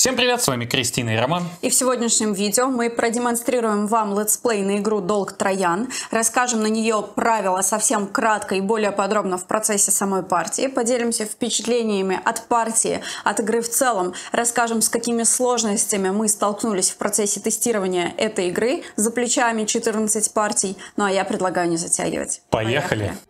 Всем привет, с вами Кристина и Роман. И в сегодняшнем видео мы продемонстрируем вам летсплей на игру Долг Траян, расскажем на нее правила совсем кратко и более подробно в процессе самой партии, поделимся впечатлениями от партии, от игры в целом, расскажем, с какими сложностями мы столкнулись в процессе тестирования этой игры, за плечами 14 партий, ну а я предлагаю не затягивать. Поехали! Поехали.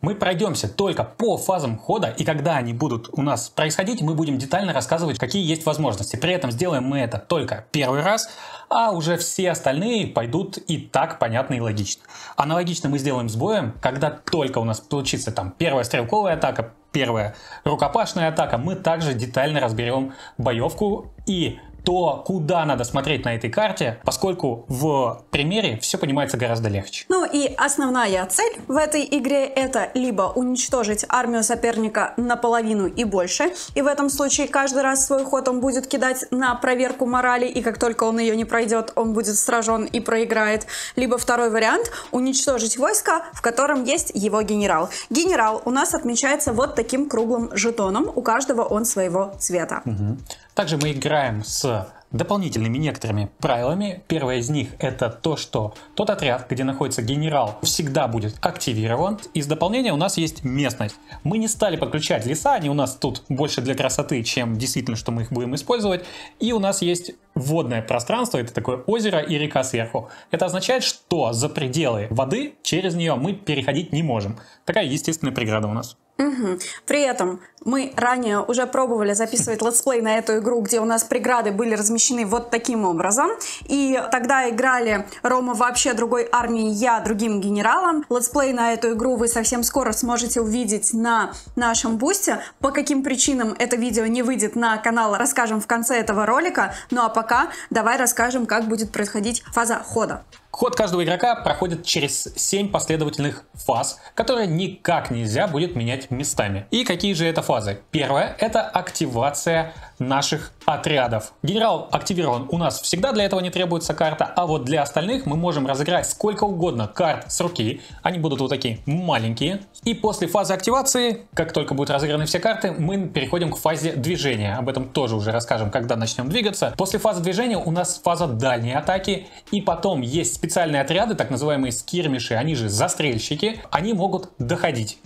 Мы пройдемся только по фазам хода, и когда они будут у нас происходить, мы будем детально рассказывать, какие есть возможности. При этом сделаем мы это только первый раз, а уже все остальные пойдут и так понятно и логично. Аналогично мы сделаем с боем, когда только у нас получится там первая стрелковая атака, первая рукопашная атака, мы также детально разберем боевку и то, куда надо смотреть на этой карте, поскольку в примере все понимается гораздо легче. Ну и основная цель в этой игре это либо уничтожить армию соперника наполовину и больше, и в этом случае каждый раз свой ход он будет кидать на проверку морали, и как только он ее не пройдет, он будет сражен и проиграет. Либо второй вариант – уничтожить войско, в котором есть его генерал. Генерал у нас отмечается вот таким круглым жетоном, у каждого он своего цвета. Угу. Также мы играем с дополнительными некоторыми правилами. Первое из них это то, что тот отряд, где находится генерал, всегда будет активирован. Из дополнения у нас есть местность. Мы не стали подключать леса, они у нас тут больше для красоты, чем действительно, что мы их будем использовать. И у нас есть водное пространство, это такое озеро и река сверху. Это означает, что за пределы воды через нее мы переходить не можем. Такая естественная преграда у нас. Угу. При этом мы ранее уже пробовали записывать летсплей на эту игру, где у нас преграды были размещены вот таким образом. И тогда играли Рома вообще другой армией, я другим генералом. Летсплей на эту игру вы совсем скоро сможете увидеть на нашем Boosty. По каким причинам это видео не выйдет на канал, расскажем в конце этого ролика. Ну а пока давай расскажем, как будет происходить фаза хода. Ход каждого игрока проходит через 7 последовательных фаз, которые никак нельзя будет менять местами. И какие же это фазы? Первая – это активация наших отрядов. Генерал активирован у нас всегда, для этого не требуется карта, а вот для остальных мы можем разыграть сколько угодно карт с руки. Они будут вот такие маленькие. И после фазы активации, как только будут разыграны все карты, мы переходим к фазе движения. Об этом тоже уже расскажем, когда начнем двигаться. После фазы движения у нас фаза дальней атаки, и потом есть специальные отряды, так называемые скирмиши, они же застрельщики, они могут доходить.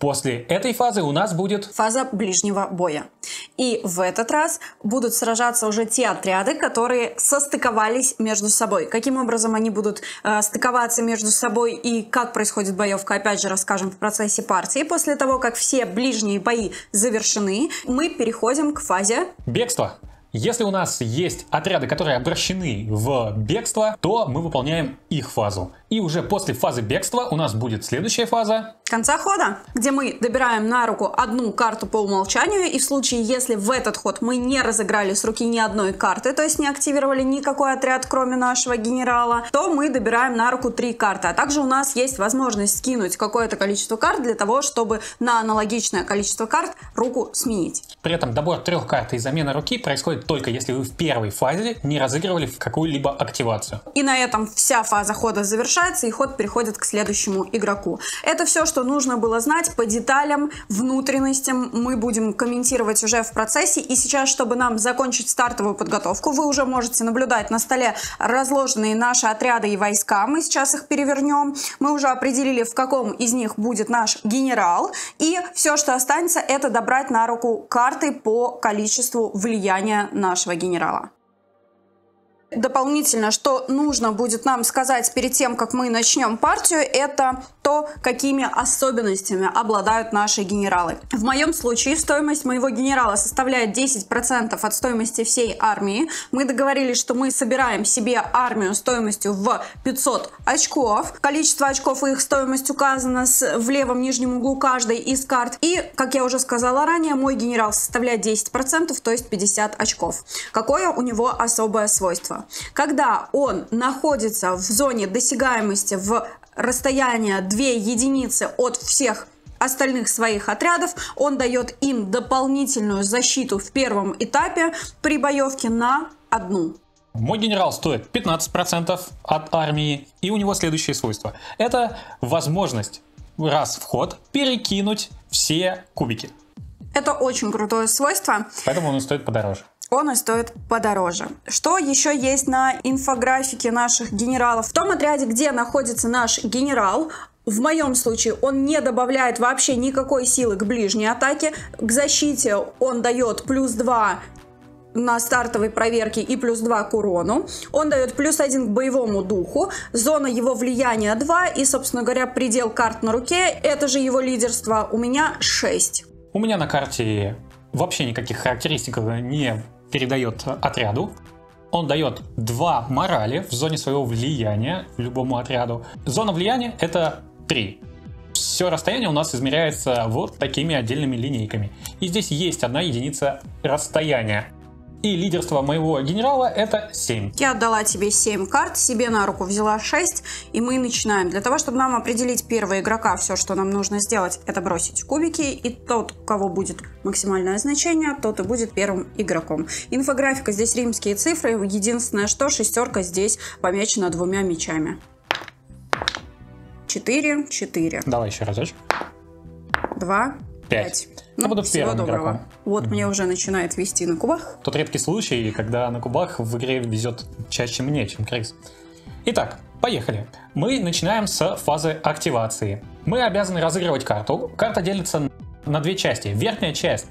После этой фазы у нас будет фаза ближнего боя. И в этот раз будут сражаться уже те отряды, которые состыковались между собой. Каким образом они будут э, стыковаться между собой и как происходит боевка, опять же, расскажем в процессе партии. После того, как все ближние бои завершены, мы переходим к фазе бегства. Если у нас есть отряды, которые обращены в бегство, то мы выполняем их фазу. И уже после фазы бегства у нас будет следующая фаза. Конца хода, где мы добираем на руку одну карту по умолчанию, и в случае, если в этот ход мы не разыграли с руки ни одной карты, то есть не активировали никакой отряд, кроме нашего генерала, то мы добираем на руку три карты. А также у нас есть возможность скинуть какое-то количество карт для того, чтобы на аналогичное количество карт руку сменить. При этом добор трех карт и замена руки происходит только если вы в первой фазе не разыгрывали в какую-либо активацию. И на этом вся фаза хода завершается завершается и ход переходит к следующему игроку. Это все, что нужно было знать по деталям, внутренностям. Мы будем комментировать уже в процессе. И сейчас, чтобы нам закончить стартовую подготовку, вы уже можете наблюдать на столе разложенные наши отряды и войска. Мы сейчас их перевернем. Мы уже определили, в каком из них будет наш генерал. И все, что останется, это добрать на руку карты по количеству влияния нашего генерала. Дополнительно, что нужно будет нам сказать перед тем, как мы начнем партию, это то, какими особенностями обладают наши генералы. В моем случае стоимость моего генерала составляет 10% от стоимости всей армии. Мы договорились, что мы собираем себе армию стоимостью в 500 очков. Количество очков и их стоимость указана в левом нижнем углу каждой из карт. И, как я уже сказала ранее, мой генерал составляет 10%, то есть 50 очков. Какое у него особое свойство? Когда он находится в зоне досягаемости в расстояние 2 единицы от всех остальных своих отрядов, он дает им дополнительную защиту в первом этапе при боевке на одну Мой генерал стоит 15% от армии, и у него следующие свойства. Это возможность раз в ход перекинуть все кубики. Это очень крутое свойство. Поэтому он и стоит подороже. Он и стоит подороже. Что еще есть на инфографике наших генералов? В том отряде, где находится наш генерал, в моем случае он не добавляет вообще никакой силы к ближней атаке. К защите он дает плюс 2 на стартовой проверке и плюс 2 к урону. Он дает плюс 1 к боевому духу. Зона его влияния 2 и, собственно говоря, предел карт на руке. Это же его лидерство. У меня 6. У меня на карте вообще никаких характеристик не передает отряду. Он дает 2 морали в зоне своего влияния любому отряду. Зона влияния это 3 все расстояние у нас измеряется вот такими отдельными линейками. И здесь есть одна единица расстояния. И лидерство моего генерала это 7. Я отдала тебе 7 карт, себе на руку взяла 6, и мы начинаем. Для того, чтобы нам определить первого игрока, все, что нам нужно сделать, это бросить кубики, и тот, у кого будет максимальное значение, тот и будет первым игроком. Инфографика здесь римские цифры, единственное, что шестерка здесь помечена двумя мечами. 4, 4. Давай еще разочек. 2, 5. Я буду первым доброго. игроком. Вот мне уже начинает вести на кубах. Тот редкий случай, когда на кубах в игре везет чаще мне, чем Крис. Итак, поехали. Мы начинаем с фазы активации. Мы обязаны разыгрывать карту. Карта делится на две части. Верхняя часть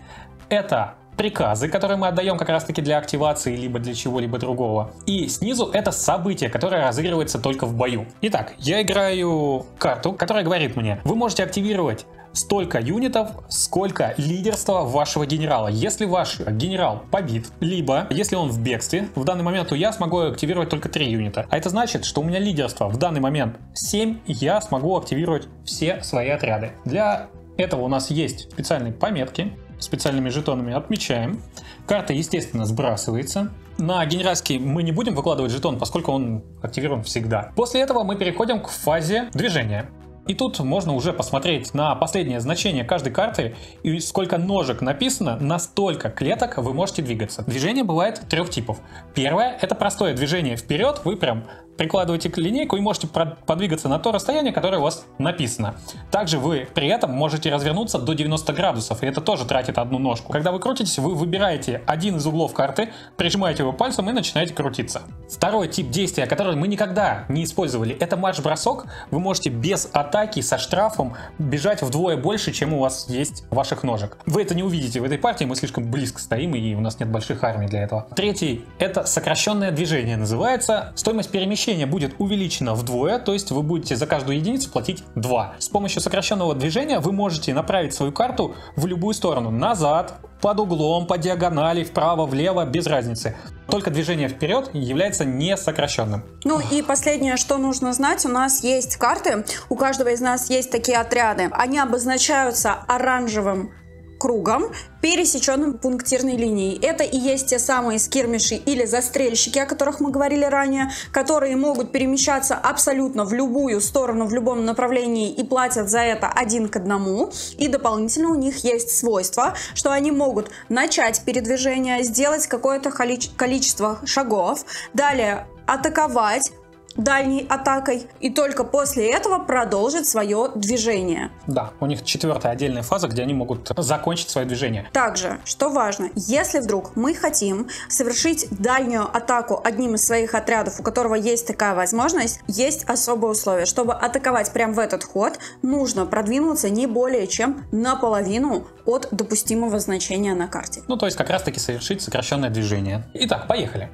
это приказы, которые мы отдаем как раз таки для активации, либо для чего-либо другого. И снизу это событие, которое разыгрывается только в бою. Итак, я играю карту, которая говорит мне, вы можете активировать столько юнитов, сколько лидерства вашего генерала. Если ваш генерал побит, либо если он в бегстве, в данный момент то я смогу активировать только 3 юнита. А это значит, что у меня лидерство в данный момент 7, я смогу активировать все свои отряды. Для этого у нас есть специальные пометки, специальными жетонами отмечаем. Карта, естественно, сбрасывается. На генеральский мы не будем выкладывать жетон, поскольку он активирован всегда. После этого мы переходим к фазе движения. И тут можно уже посмотреть на последнее значение каждой карты и сколько ножек написано, настолько клеток вы можете двигаться. Движение бывает трех типов. Первое это простое движение вперед, вы прям прикладываете линейку и можете подвигаться на то расстояние, которое у вас написано. Также вы при этом можете развернуться до 90 градусов, и это тоже тратит одну ножку. Когда вы крутитесь, вы выбираете один из углов карты, прижимаете его пальцем и начинаете крутиться. Второй тип действия, который мы никогда не использовали, это марш-бросок. Вы можете без атаки со штрафом бежать вдвое больше, чем у вас есть ваших ножек. Вы это не увидите в этой партии, мы слишком близко стоим, и у нас нет больших армий для этого. Третий — это сокращенное движение называется. Стоимость перемещения перемещение будет увеличено вдвое, то есть вы будете за каждую единицу платить 2. С помощью сокращенного движения вы можете направить свою карту в любую сторону. Назад, под углом, по диагонали, вправо, влево, без разницы. Только движение вперед является не сокращенным. Ну и последнее, что нужно знать, у нас есть карты, у каждого из нас есть такие отряды. Они обозначаются оранжевым кругом, пересеченным пунктирной линией. Это и есть те самые скирмиши или застрельщики, о которых мы говорили ранее, которые могут перемещаться абсолютно в любую сторону, в любом направлении и платят за это один к одному. И дополнительно у них есть свойство, что они могут начать передвижение, сделать какое-то количество шагов, далее атаковать, дальней атакой и только после этого продолжить свое движение. Да, у них четвертая отдельная фаза, где они могут закончить свое движение. Также, что важно, если вдруг мы хотим совершить дальнюю атаку одним из своих отрядов, у которого есть такая возможность, есть особые условия. Чтобы атаковать прямо в этот ход, нужно продвинуться не более чем наполовину от допустимого значения на карте. Ну, то есть как раз-таки совершить сокращенное движение. Итак, поехали.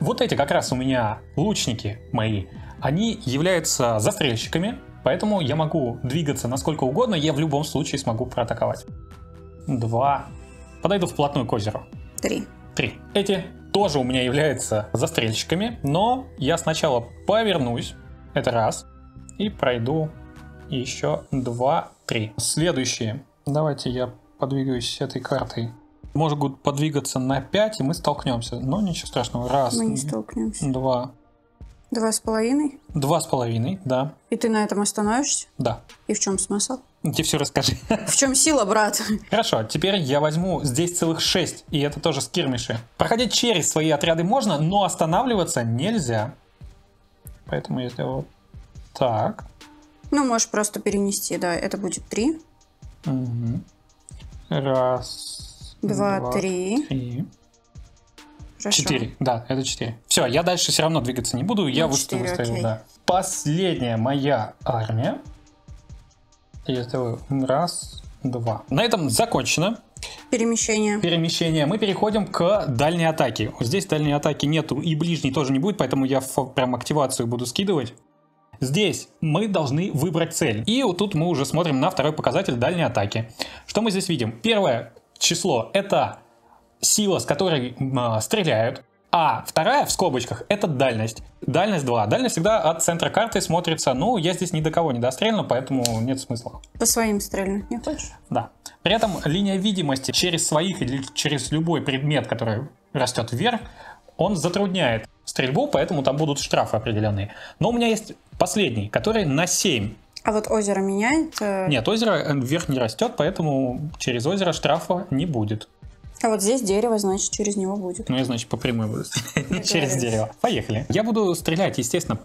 Вот эти как раз у меня лучники мои, они являются застрельщиками, поэтому я могу двигаться насколько угодно, я в любом случае смогу проатаковать. Два. Подойду вплотную к озеру. Три. Три. Эти тоже у меня являются застрельщиками, но я сначала повернусь, это раз, и пройду еще два, три. Следующие. Давайте я подвигаюсь этой картой могут подвигаться на 5, и мы столкнемся. Но ничего страшного. Раз. Мы не столкнемся. Два. Два с половиной? Два с половиной, да. И ты на этом остановишься? Да. И в чем смысл? Тебе все расскажи. В чем сила, брат? Хорошо, теперь я возьму здесь целых 6, и это тоже скирмиши. Проходить через свои отряды можно, но останавливаться нельзя. Поэтому я вот так. Ну, можешь просто перенести, да, это будет три. Мгм. Раз. Два, три. три. Хорошо. Четыре. Да, это четыре. Все, я дальше все равно двигаться не буду. я Ну, выставил, четыре, выставил, окей. да. Последняя моя армия. Я сделаю раз, два. На этом закончено Перемещение. перемещение. Мы переходим к дальней атаке. Здесь дальней атаки нету и ближней тоже не будет, поэтому я прям активацию буду скидывать. Здесь мы должны выбрать цель. И вот тут мы уже смотрим на второй показатель дальней атаки. Что мы здесь видим? Первое число это сила, с которой а, стреляют. А вторая в скобочках это дальность. Дальность 2. Дальность всегда от центра карты смотрится. Ну, я здесь ни до кого не дострелил, поэтому нет смысла. По своим стрельнуть не хочешь? Да. При этом линия видимости через своих или через любой предмет, который растет вверх, он затрудняет стрельбу, поэтому там будут штрафы определенные. Но у меня есть последний, который на 7. А вот озеро меняет? э, Нет, озеро э, вверх не растет, поэтому через озеро штрафа не будет. А вот здесь дерево, значит, через него будет. Ну, я, значит, по прямой буду стрелять, не через дерево. Поехали. Я буду стрелять, естественно,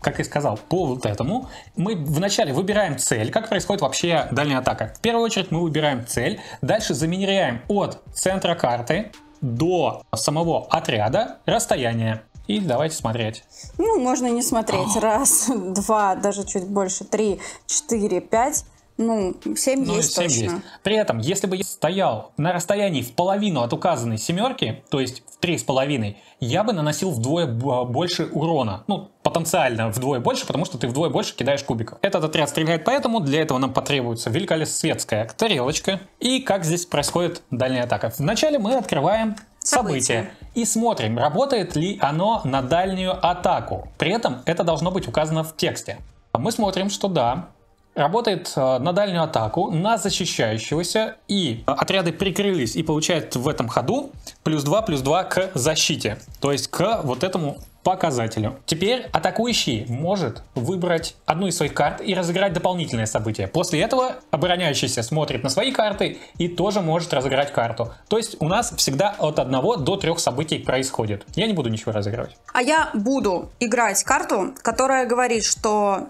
как и сказал, по вот этому. Мы вначале выбираем цель, как происходит вообще дальняя атака. В первую очередь мы выбираем цель, дальше замеряем от центра карты до самого отряда расстояние. И давайте смотреть. Ну, можно и не смотреть. Раз, два, даже чуть больше, три, четыре, пять. Ну, семь Ну, есть семь точно. есть. При этом, если бы я стоял на расстоянии в половину от указанной семерки, то есть в три с половиной, я бы наносил вдвое б- больше урона. Ну, потенциально вдвое больше, потому что ты вдвое больше кидаешь кубиков. Этот отряд стреляет поэтому, для этого нам потребуется великолепная тарелочка. И как здесь происходит дальняя атака. Вначале мы открываем событие. И смотрим, работает ли оно на дальнюю атаку. При этом это должно быть указано в тексте. Мы смотрим, что да, работает э, на дальнюю атаку, на защищающегося, и отряды прикрылись и получают в этом ходу плюс 2, плюс 2 к защите. То есть к вот этому показателю. Теперь атакующий может выбрать одну из своих карт и разыграть дополнительное событие. После этого обороняющийся смотрит на свои карты и тоже может разыграть карту. То есть у нас всегда от одного до трех событий происходит. Я не буду ничего разыгрывать. А я буду играть карту, которая говорит, что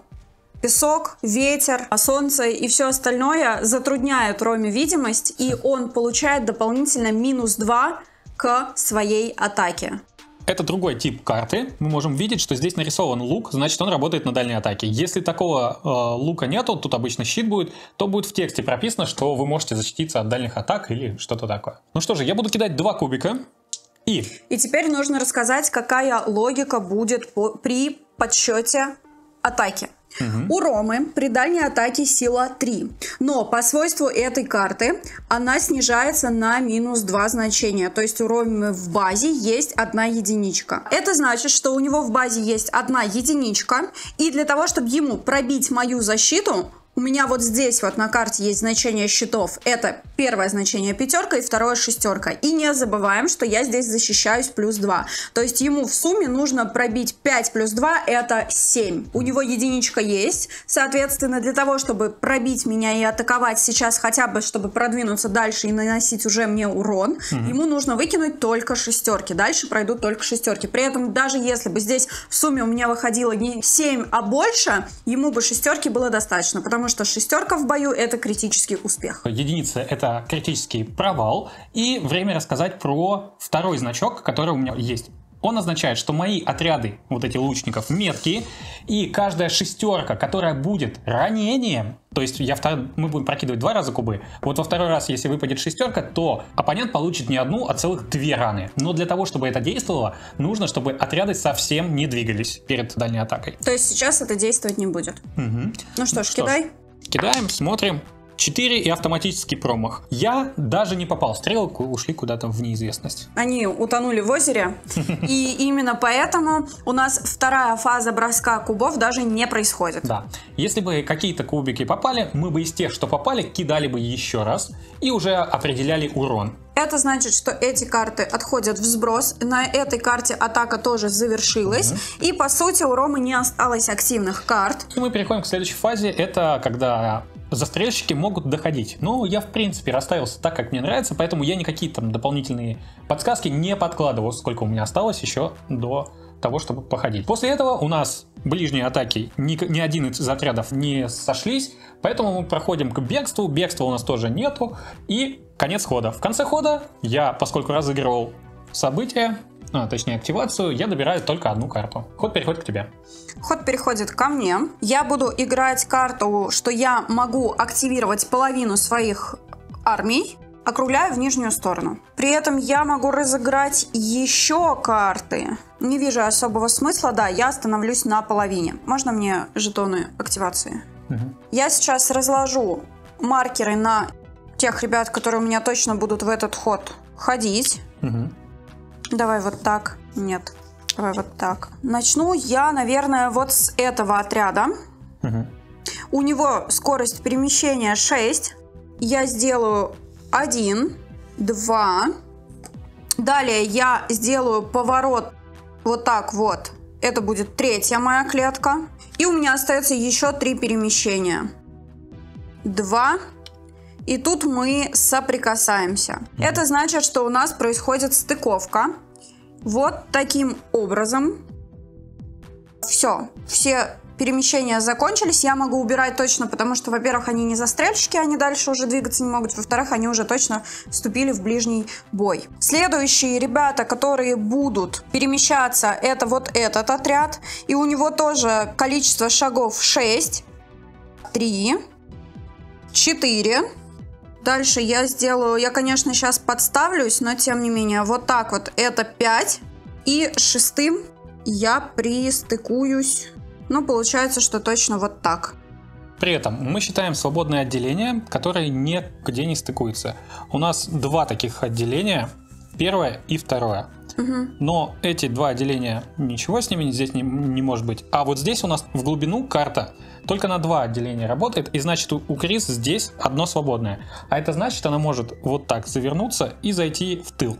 песок, ветер, солнце и все остальное затрудняют Роме видимость, и он получает дополнительно минус 2 к своей атаке. Это другой тип карты. Мы можем видеть, что здесь нарисован лук, значит он работает на дальней атаке. Если такого э, лука нету, тут обычно щит будет, то будет в тексте прописано, что вы можете защититься от дальних атак или что-то такое. Ну что же, я буду кидать два кубика. И И теперь нужно рассказать, какая логика будет по- при подсчете атаки. У Ромы при дальней атаке сила 3, но по свойству этой карты она снижается на минус 2 значения, то есть у Ромы в базе есть одна единичка. Это значит, что у него в базе есть одна единичка, и для того, чтобы ему пробить мою защиту, у меня вот здесь вот на карте есть значение щитов. Это первое значение пятерка и второе шестерка. И не забываем, что я здесь защищаюсь плюс 2. То есть ему в сумме нужно пробить 5 плюс 2, это 7. У него единичка есть. Соответственно, для того, чтобы пробить меня и атаковать сейчас хотя бы, чтобы продвинуться дальше и наносить уже мне урон, ему нужно выкинуть только шестерки. Дальше пройдут только шестерки. При этом, даже если бы здесь в сумме у меня выходило не 7, а больше, ему бы шестерки было достаточно. Потому что шестерка в бою это критический успех. единица это критический провал. И время рассказать про второй значок, который у меня есть. Он означает, что мои отряды, вот эти лучников, меткие, и каждая шестерка, которая будет ранением, то есть я втор- мы будем прокидывать два раза кубы, вот во второй раз, если выпадет шестерка, то оппонент получит не одну, а целых две раны. Но для того, чтобы это действовало, нужно, чтобы отряды совсем не двигались перед дальней атакой. То есть сейчас это действовать не будет. Мгм. Ну что ж, Что ж. кидай. Кидаем, смотрим. 4 и автоматический промах. Я даже не попал. Стрелку ушли куда-то в неизвестность. Они утонули в озере, и именно поэтому у нас вторая фаза броска кубов даже не происходит. Да. Если бы какие-то кубики попали, мы бы из тех, что попали, кидали бы еще раз и уже определяли урон. Это значит, что эти карты отходят в сброс. На этой карте атака тоже завершилась. И по сути у Ромы не осталось активных карт. И мы переходим к следующей фазе. Это когда застрельщики могут доходить. Но я, в принципе, расставился так, как мне нравится, поэтому я никакие там дополнительные подсказки не подкладывал, сколько у меня осталось еще до того, чтобы походить. После этого у нас ближние атаки, ни, ни один из отрядов не сошлись, поэтому мы проходим к бегству, бегства у нас тоже нету, и конец хода. В конце хода я, поскольку разыгрывал событие, а, точнее активацию, я добираю только одну карту. Ход переходит к тебе. Ход переходит ко мне. Я буду играть карту, что я могу активировать половину своих армий, округляю в нижнюю сторону. При этом я могу разыграть еще карты. Не вижу особого смысла, да, я остановлюсь на половине. Можно мне жетоны активации? Угу. Я сейчас разложу маркеры на тех ребят, которые у меня точно будут в этот ход ходить. Угу. Давай вот так. Нет. Давай вот так. Начну я, наверное, вот с этого отряда. Угу. У него скорость перемещения 6. Я сделаю 1, 2. Далее я сделаю поворот вот так вот. Это будет третья моя клетка. И у меня остается еще три перемещения. Два. И тут мы соприкасаемся. Это значит, что у нас происходит стыковка. Вот таким образом. Все. Все перемещения закончились, я могу убирать точно, потому что, во-первых, они не застрельщики, они дальше уже двигаться не могут, во-вторых, они уже точно вступили в ближний бой. Следующие ребята, которые будут перемещаться, это вот этот отряд, и у него тоже количество шагов 6, 3, 4, Дальше я сделаю, я, конечно, сейчас подставлюсь, но тем не менее, вот так вот это 5. И шестым я пристыкуюсь ну, получается, что точно вот так. При этом мы считаем свободное отделение, которое нигде не стыкуется. У нас два таких отделения, первое и второе. Угу. Но эти два отделения, ничего с ними здесь не, не может быть. А вот здесь у нас в глубину карта только на два отделения работает, и значит у, у Крис здесь одно свободное. А это значит, она может вот так завернуться и зайти в тыл.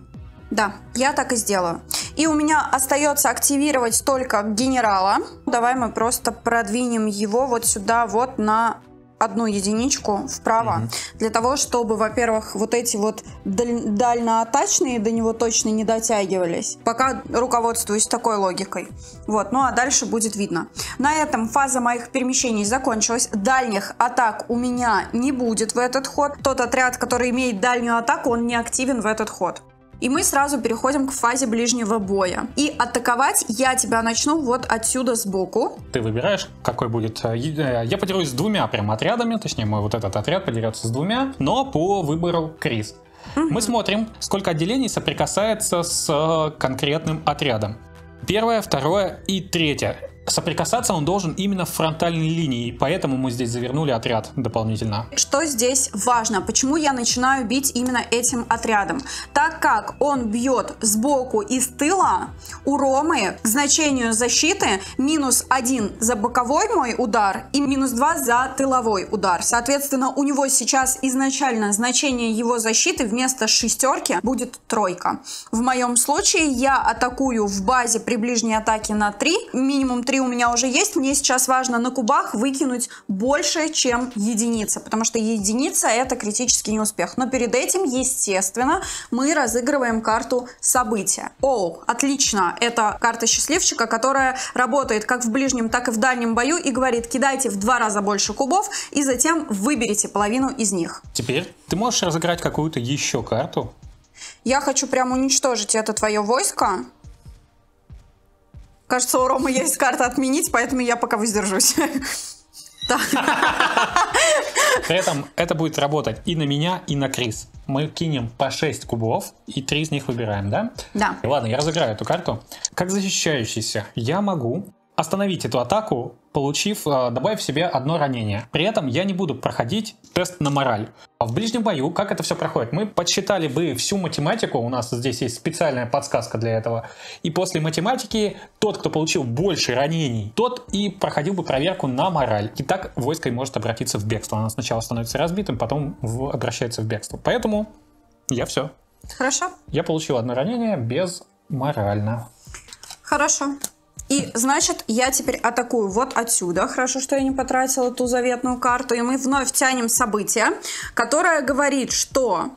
Да, я так и сделаю. И у меня остается активировать только генерала. Давай мы просто продвинем его вот сюда вот на одну единичку вправо, угу. для того, чтобы, во-первых, вот эти вот даль- дальноатачные до него точно не дотягивались. Пока руководствуюсь такой логикой. Вот, ну а дальше будет видно. На этом фаза моих перемещений закончилась. Дальних атак у меня не будет в этот ход. Тот отряд, который имеет дальнюю атаку, он не активен в этот ход. И мы сразу переходим к фазе ближнего боя. И атаковать я тебя начну вот отсюда сбоку. Ты выбираешь, какой будет. Э, э, я подерусь с двумя прям отрядами, точнее мой вот этот отряд подерется с двумя, но по выбору Крис. Угу. Мы смотрим, сколько отделений соприкасается с э, конкретным отрядом. Первое, второе и третье соприкасаться он должен именно в фронтальной линии, поэтому мы здесь завернули отряд дополнительно. Что здесь важно? Почему я начинаю бить именно этим отрядом? Так как он бьет сбоку и с тыла, у Ромы к значению защиты минус один за боковой мой удар и минус два за тыловой удар. Соответственно, у него сейчас изначально значение его защиты вместо шестерки будет тройка. В моем случае я атакую в базе при ближней атаке на 3, минимум 3 3 у меня уже есть, мне сейчас важно на кубах выкинуть больше, чем единица, потому что единица это критический неуспех. Но перед этим, естественно, мы разыгрываем карту события. О, отлично, это карта счастливчика, которая работает как в ближнем, так и в дальнем бою и говорит, кидайте в два раза больше кубов и затем выберите половину из них. Теперь ты можешь разыграть какую-то еще карту, я хочу прям уничтожить это твое войско. Кажется, у Ромы есть карта отменить, поэтому я пока воздержусь. При этом это будет работать и на меня, и на Крис. Мы кинем по 6 кубов, и 3 из них выбираем, да? Да. Ладно, я разыграю эту карту. Как защищающийся, я могу остановить эту атаку, получив, э, добавив себе одно ранение. При этом я не буду проходить тест на мораль. А в ближнем бою, как это все проходит? Мы подсчитали бы всю математику, у нас здесь есть специальная подсказка для этого. И после математики тот, кто получил больше ранений, тот и проходил бы проверку на мораль. И так войско и может обратиться в бегство. Оно сначала становится разбитым, потом в, обращается в бегство. Поэтому я все. Хорошо. Я получил одно ранение без морально. Хорошо. И, значит, я теперь атакую вот отсюда. Хорошо, что я не потратила ту заветную карту. И мы вновь тянем событие, которое говорит, что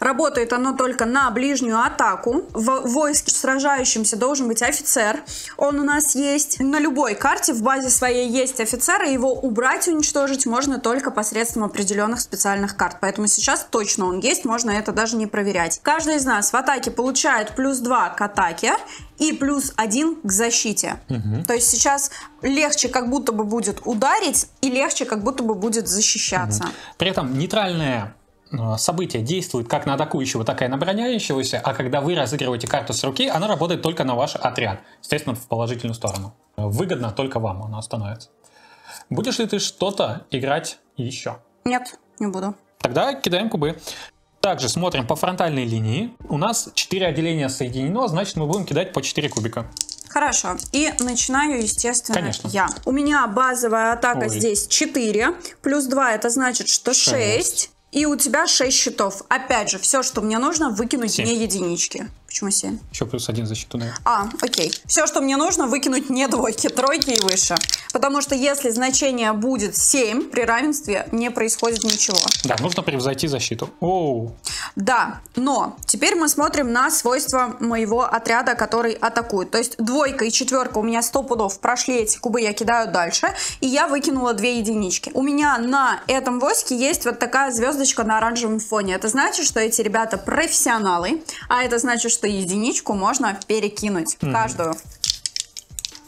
Работает оно только на ближнюю атаку. В войске сражающимся должен быть офицер. Он у нас есть. На любой карте в базе своей есть офицер, и его убрать, уничтожить можно только посредством определенных специальных карт. Поэтому сейчас точно он есть, можно это даже не проверять. Каждый из нас в атаке получает плюс 2 к атаке и плюс 1 к защите. Угу. То есть сейчас легче как будто бы будет ударить и легче как будто бы будет защищаться. Угу. При этом нейтральная событие действует как на атакующего, так и на обороняющегося, а когда вы разыгрываете карту с руки, она работает только на ваш отряд, естественно, в положительную сторону. Выгодно только вам она становится. Будешь ли ты что-то играть еще? Нет, не буду. Тогда кидаем кубы. Также смотрим по фронтальной линии. У нас 4 отделения соединено, значит мы будем кидать по 4 кубика. Хорошо. И начинаю, естественно, Конечно. я. У меня базовая атака Ой. здесь 4. Плюс 2 это значит, что 6. 6. И у тебя 6 счетов. Опять же, все, что мне нужно, выкинуть 7. не единички. Почему 7? Еще плюс один защиту, да. А, окей. Все, что мне нужно, выкинуть не двойки, тройки и выше. Потому что если значение будет 7, при равенстве не происходит ничего. Да, нужно превзойти защиту. Оу. Да, но теперь мы смотрим на свойства моего отряда, который атакует. То есть двойка и четверка у меня 100 пудов прошли эти кубы, я кидаю дальше. И я выкинула две единички. У меня на этом войске есть вот такая звездочка на оранжевом фоне. Это значит, что эти ребята профессионалы. А это значит, что единичку можно перекинуть mm-hmm. каждую.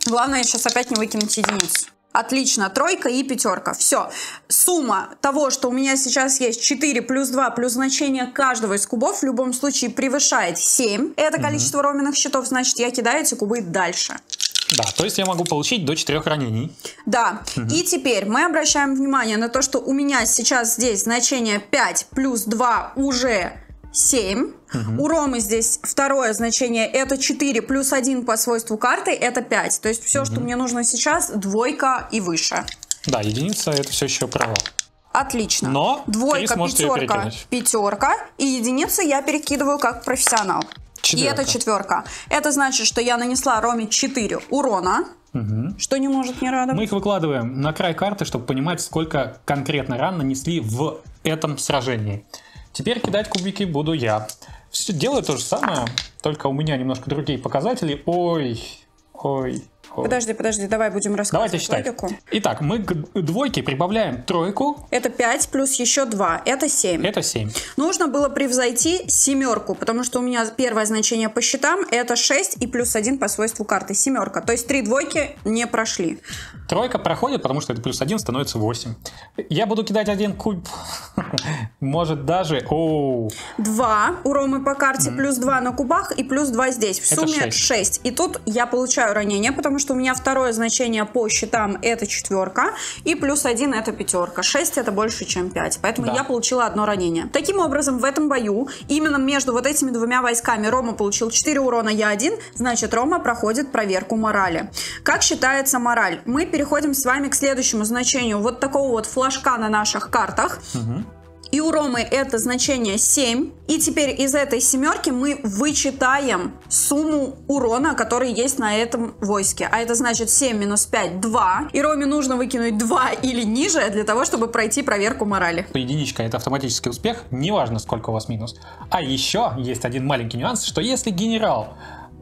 Главное сейчас опять не выкинуть единицу. Отлично, тройка и пятерка. Все. Сумма того, что у меня сейчас есть 4 плюс 2 плюс значение каждого из кубов в любом случае превышает 7. Это угу. количество ровных счетов, значит я кидаю эти кубы дальше. Да, то есть я могу получить до 4 ранений. Да. Угу. И теперь мы обращаем внимание на то, что у меня сейчас здесь значение 5 плюс 2 уже 7. Угу. У Ромы здесь второе значение это 4 плюс 1 по свойству карты это 5. То есть все, угу. что мне нужно сейчас, двойка и выше. Да, единица это все еще право. Отлично. Но двойка, пятерка, пятерка и единицы я перекидываю как профессионал. Четверка. И это четверка. Это значит, что я нанесла Роме 4 урона. Угу. Что не может не радовать. Мы их выкладываем на край карты, чтобы понимать, сколько конкретно ран нанесли в этом сражении. Теперь кидать кубики буду я. Все, делаю то же самое, только у меня немножко другие показатели. Ой, ой, Подожди, подожди, давай будем рассказывать Давайте считать. Логику. Итак, мы к двойке прибавляем тройку. Это 5 плюс еще 2, это 7. Это 7. Нужно было превзойти семерку, потому что у меня первое значение по счетам это 6 и плюс 1 по свойству карты, семерка. То есть три двойки не прошли. Тройка проходит, потому что это плюс 1 становится 8. Я буду кидать один куб. Может даже... Оу. 2 у Ромы по карте, плюс 2 на кубах и плюс 2 здесь. В сумме 6. 6. И тут я получаю ранение, потому что у меня второе значение по счетам это четверка, и плюс один это пятерка. 6 это больше, чем 5. Поэтому да. я получила одно ранение. Таким образом, в этом бою, именно между вот этими двумя войсками, Рома получил 4 урона, я один, значит, Рома проходит проверку морали. Как считается мораль? Мы переходим с вами к следующему значению вот такого вот флажка на наших картах. Угу. И у Ромы это значение 7. И теперь из этой семерки мы вычитаем сумму урона, который есть на этом войске. А это значит 7 минус 5 – 2. И Роме нужно выкинуть 2 или ниже для того, чтобы пройти проверку морали. Единичка – это автоматический успех, неважно сколько у вас минус. А еще есть один маленький нюанс, что если генерал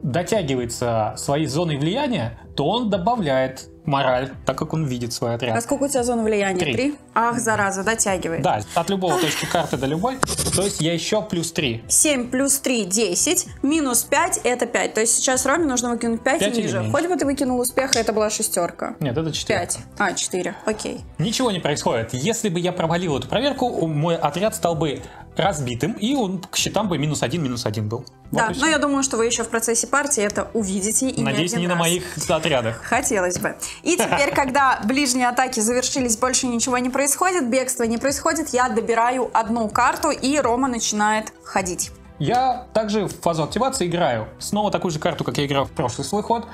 дотягивается своей зоной влияния, то он добавляет мораль, так как он видит свой отряд. А сколько у тебя зон влияния? Три. Три? Ах, зараза, дотягивает. Да, от любого точки карты до любой. То есть я еще плюс 3. 7 плюс 3 – 10. Минус 5 – это 5. То есть сейчас Роме нужно выкинуть 5, 5 ниже. Хоть бы ты выкинул успех, это была шестерка. Нет, это 4. 5. А, 4. Окей. Ничего не происходит. Если бы я провалил эту проверку, мой отряд стал бы разбитым, и он к счетам бы минус 1, минус 1 был. Вот да, но я думаю, что вы еще в процессе партии это увидите. И Надеюсь, не, не на моих отрядах. Хотелось бы. И теперь, когда ближние атаки завершились, больше ничего не происходит, бегство не происходит, я добираю одну карту, и Рома начинает ходить. Я также в фазу активации играю. Снова такую же карту, как я играл в прошлый свой ход.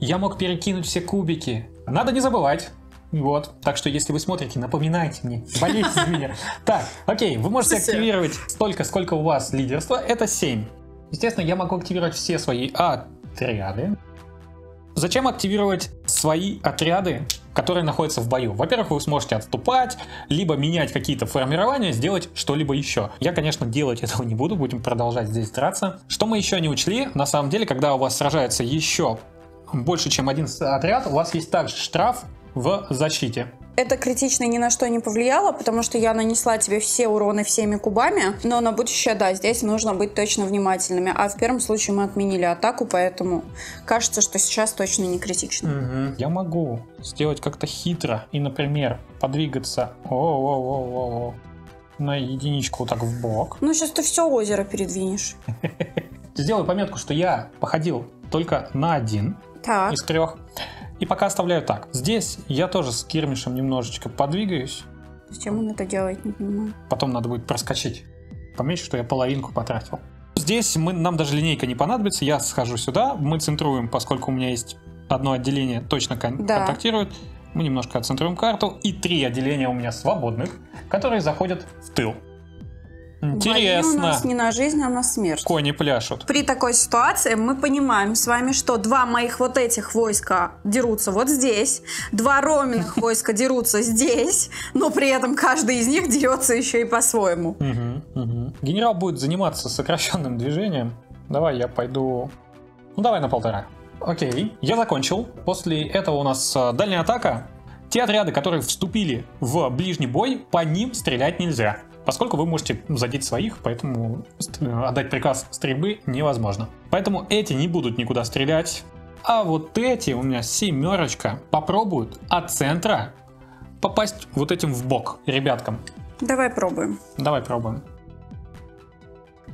Я мог перекинуть все кубики. Надо не забывать, вот. Так что, если вы смотрите, напоминайте мне, болейте за меня. Так, окей, вы можете активировать столько, сколько у вас лидерства. Это 7. Естественно, я могу активировать все свои отряды. Зачем активировать свои отряды, которые находятся в бою? Во-первых, вы сможете отступать, либо менять какие-то формирования, сделать что-либо еще. Я, конечно, делать этого не буду, будем продолжать здесь драться. Что мы еще не учли, на самом деле, когда у вас сражается еще больше, чем один отряд, у вас есть также штраф в защите. Это критично ни на что не повлияло, потому что я нанесла тебе все уроны всеми кубами, но на будущее, да, здесь нужно быть точно внимательными. А в первом случае мы отменили атаку, поэтому кажется, что сейчас точно не критично. Угу. Я могу сделать как-то хитро и, например, подвигаться о -о -о на единичку так в бок. Ну, сейчас ты все озеро передвинешь. Сделаю пометку, что я походил только на один так. из трех. И пока оставляю так. Здесь я тоже с кирмишем немножечко подвигаюсь. Зачем он это делает, не понимаю. Потом надо будет проскочить. Пометь, что я половинку потратил. Здесь мы, нам даже линейка не понадобится. Я схожу сюда, мы центруем, поскольку у меня есть одно отделение точно кон- да. контактирует. Мы немножко отцентруем карту. И три отделения у меня свободных, которые заходят в тыл. Интересно. Бои у нас не на жизнь, а на смерть. Кони пляшут. При такой ситуации мы понимаем с вами, что два моих вот этих войска дерутся вот здесь, два Роминых войска дерутся здесь, но при этом каждый из них дерется еще и по-своему. Генерал будет заниматься сокращенным движением. Давай я пойду... Ну давай на полтора. Окей, я закончил. После этого у нас э, дальняя атака. Те отряды, которые вступили в ближний бой, по ним стрелять нельзя поскольку вы можете задеть своих, поэтому отдать приказ стрельбы невозможно. Поэтому эти не будут никуда стрелять, а вот эти у меня семерочка попробуют от центра попасть вот этим в бок ребяткам. Давай пробуем. Давай пробуем.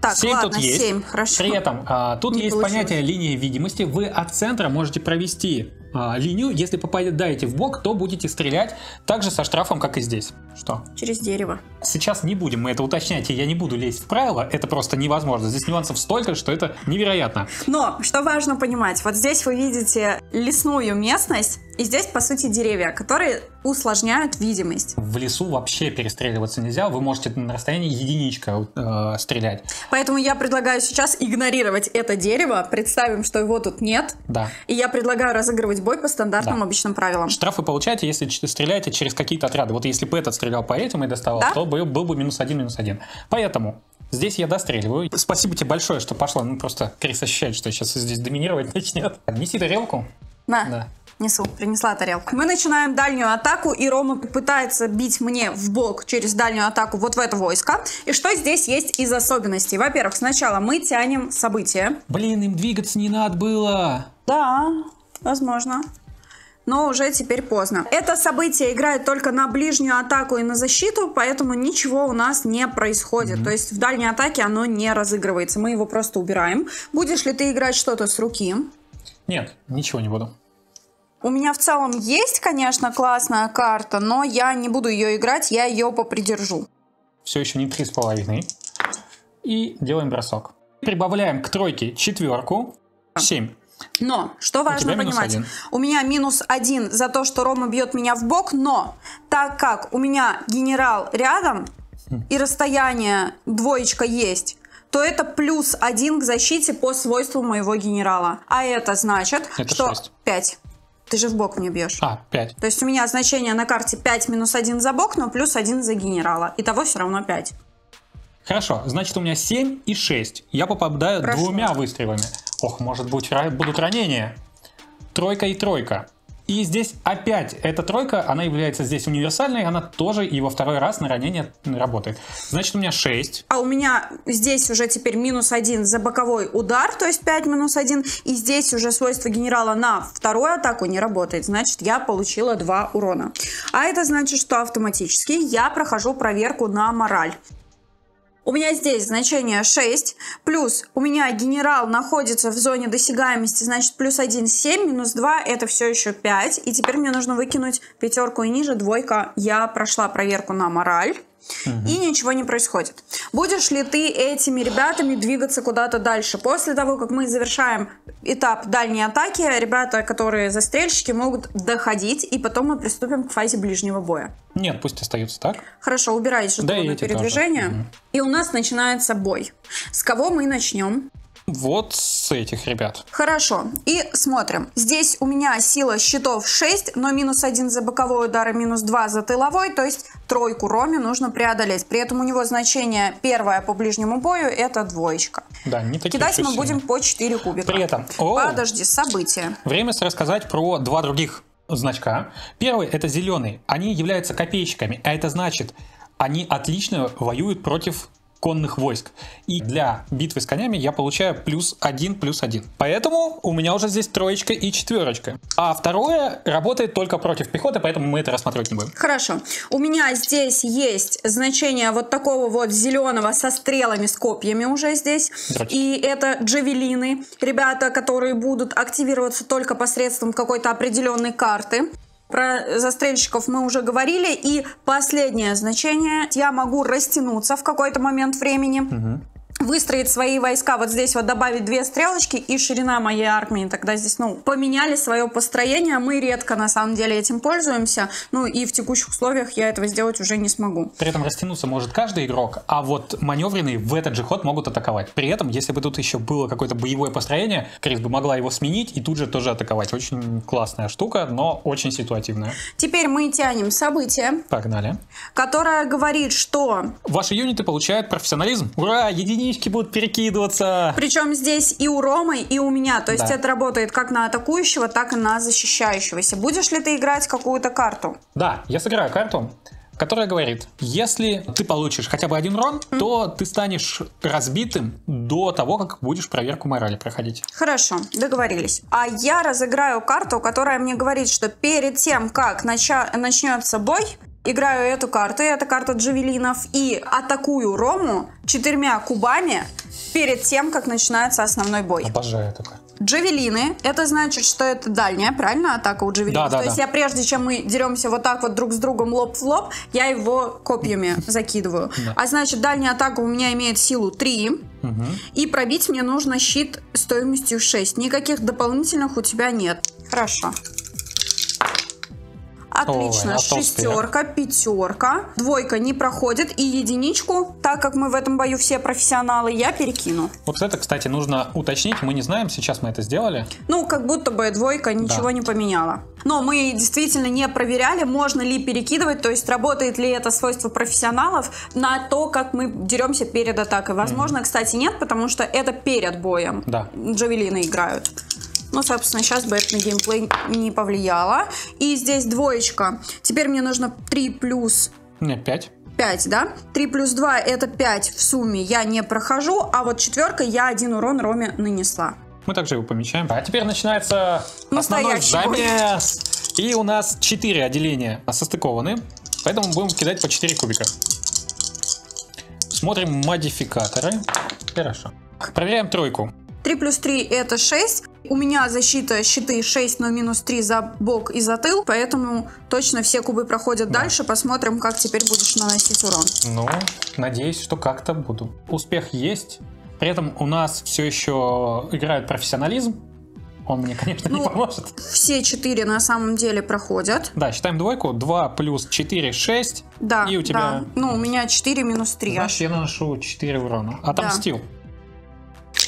Так, 7 ладно, тут есть. 7, хорошо. При этом а, тут Не есть получилось. понятие линии видимости. Вы от центра можете провести а, линию. Если попадаете в бок, то будете стрелять также со штрафом, как и здесь. Что? Через дерево. Сейчас не будем мы это уточнять, и я не буду лезть в правила. Это просто невозможно. Здесь нюансов столько, что это невероятно. Но, что важно понимать, вот здесь вы видите лесную местность, и здесь, по сути, деревья, которые усложняют видимость. В лесу вообще перестреливаться нельзя, вы можете на расстоянии единичка э, стрелять. Поэтому я предлагаю сейчас игнорировать это дерево, представим, что его тут нет. Да. И я предлагаю разыгрывать бой по стандартным да. обычным правилам. Штрафы получаете, если стреляете через какие-то отряды. Вот если бы этот стрелял по этим и доставал, да? то был, бы минус один, минус один. Поэтому Здесь я достреливаю. Спасибо тебе большое, что пошла. Ну, просто Крис ощущает, что сейчас здесь доминировать начнет. Неси тарелку. На. Да. Несу, принесла тарелку. Мы начинаем дальнюю атаку, и Рома пытается бить мне в бок через дальнюю атаку вот в это войско. И что здесь есть из особенностей? Во-первых, сначала мы тянем события. Блин, им двигаться не надо было. Да, возможно но уже теперь поздно. Это событие играет только на ближнюю атаку и на защиту, поэтому ничего у нас не происходит. Mm-hmm. То есть в дальней атаке оно не разыгрывается, мы его просто убираем. Будешь ли ты играть что-то с руки? Нет, ничего не буду. У меня в целом есть, конечно, классная карта, но я не буду ее играть, я ее попридержу. Все еще не три с половиной. И делаем бросок. Прибавляем к тройке четверку. Семь. Но, что важно понимать, один. у меня минус один за то, что Рома бьет меня в бок, но так как у меня генерал рядом и расстояние двоечка есть, то это плюс один к защите по свойству моего генерала. А это значит, это что 6. 5. Ты же в бок мне бьешь. А, 5. То есть у меня значение на карте 5 минус 1 за бок, но плюс 1 за генерала. Итого все равно 5. Хорошо, значит у меня 7 и 6. Я попадаю Прошу. двумя выстрелами. Ох, может быть будут ранения. Тройка и тройка. И здесь опять эта тройка, она является здесь универсальной, она тоже и во второй раз на ранение работает. Значит, у меня 6. А у меня здесь уже теперь минус 1 за боковой удар, то есть 5 минус 1. И здесь уже свойство генерала на вторую атаку не работает. Значит, я получила 2 урона. А это значит, что автоматически я прохожу проверку на мораль. У меня здесь значение 6, плюс у меня генерал находится в зоне досягаемости, значит плюс 1, 7, минус 2, это все еще 5. И теперь мне нужно выкинуть пятерку и ниже, двойка. Я прошла проверку на мораль. Угу. И ничего не происходит. Будешь ли ты этими ребятами двигаться куда-то дальше? После того, как мы завершаем этап дальней атаки, ребята, которые застрельщики, могут доходить, и потом мы приступим к фазе ближнего боя. Нет, пусть остаются так. Хорошо, убирай жетоны да, передвижения. Угу. И у нас начинается бой. С кого мы начнем? Вот с этих ребят. Хорошо. И смотрим. Здесь у меня сила щитов 6, но минус 1 за боковой удар и минус 2 за тыловой, то есть тройку Роме нужно преодолеть. При этом у него значение первое по ближнему бою это двоечка. Да, не такие Кидать мы и будем по 4 кубика. При этом... О, Подожди, события. Время рассказать про два других значка. Первый это зеленый. Они являются копейщиками, а это значит, они отлично воюют против конных войск. И для битвы с конями я получаю плюс один, плюс один. Поэтому у меня уже здесь троечка и четверочка. А второе работает только против пехоты, поэтому мы это рассматривать не будем. Хорошо. У меня здесь есть значение вот такого вот зеленого со стрелами, с копьями уже здесь. Дротики. И это джавелины. Ребята, которые будут активироваться только посредством какой-то определенной карты. Про застрельщиков мы уже говорили. И последнее значение. Я могу растянуться в какой-то момент времени. Выстроить свои войска, вот здесь вот добавить две стрелочки и ширина моей армии. Тогда здесь, ну, поменяли свое построение. Мы редко, на самом деле, этим пользуемся. Ну, и в текущих условиях я этого сделать уже не смогу. При этом растянуться может каждый игрок, а вот маневренные в этот же ход могут атаковать. При этом, если бы тут еще было какое-то боевое построение, Крис бы могла его сменить и тут же тоже атаковать. Очень классная штука, но очень ситуативная. Теперь мы тянем событие, Погнали. которое говорит, что Ваши юниты получают профессионализм. Ура! Единички будут перекидываться. причем здесь и у Ромы, и у меня. То есть Да. это работает как на атакующего, так и на защищающегося. Будешь ли ты играть какую-то карту? Да, я сыграю карту, которая говорит, если ты получишь хотя бы один урон, то ты станешь разбитым до того, как будешь проверку морали проходить. Хорошо, договорились. А я разыграю карту, которая мне говорит, что перед тем, как нача- начнется бой, играю эту карту, и это карта Джавелинов, и атакую Рому четырьмя кубами перед тем, как начинается основной бой. Обожаю эту карту. Джавелины, это значит, что это дальняя, правильно, атака у джавелинов? Да, да, То есть да. я прежде чем мы деремся вот так вот друг с другом лоб в лоб, я его копьями закидываю. А значит, дальняя атака у меня имеет силу 3, и пробить мне нужно щит стоимостью 6. Никаких дополнительных у тебя нет. Хорошо. Отлично. А? Шестерка, пятерка. Двойка не проходит. И единичку, так как мы в этом бою все профессионалы, я перекину. Вот это, кстати, нужно уточнить. Мы не знаем, сейчас мы это сделали. Ну, как будто бы двойка ничего Да. не поменяла. Но мы действительно не проверяли, можно ли перекидывать, то есть работает ли это свойство профессионалов на то, как мы деремся перед атакой. Возможно, кстати, нет, потому что это перед боем. Да. Джавелины играют. Ну, собственно, сейчас бы это на геймплей не повлияло. И здесь двоечка. Теперь мне нужно 3 плюс Нет, 5. 5, да? 3 плюс 2 это 5 в сумме я не прохожу, а вот четверка я один урон Роме нанесла. Мы также его помечаем. А теперь начинается основной Настоящий бой. замес. И у нас 4 отделения состыкованы. Поэтому будем кидать по 4 кубика. Смотрим модификаторы. Хорошо. Проверяем тройку. 3 плюс 3 это 6. У меня защита щиты 6, но минус 3 за бок и за тыл, поэтому точно все кубы проходят дальше. Посмотрим, как теперь будешь наносить урон. Ну, надеюсь, что как-то буду. Успех есть. При этом у нас все еще играет профессионализм. Он мне, конечно, не Ну, поможет. Все 4 на самом деле проходят. Да, считаем двойку. 2 плюс 4, 6. Да, И у тебя... да. Ну, у меня 4 минус 3 Значит, я наношу 4 урона. Отомстил.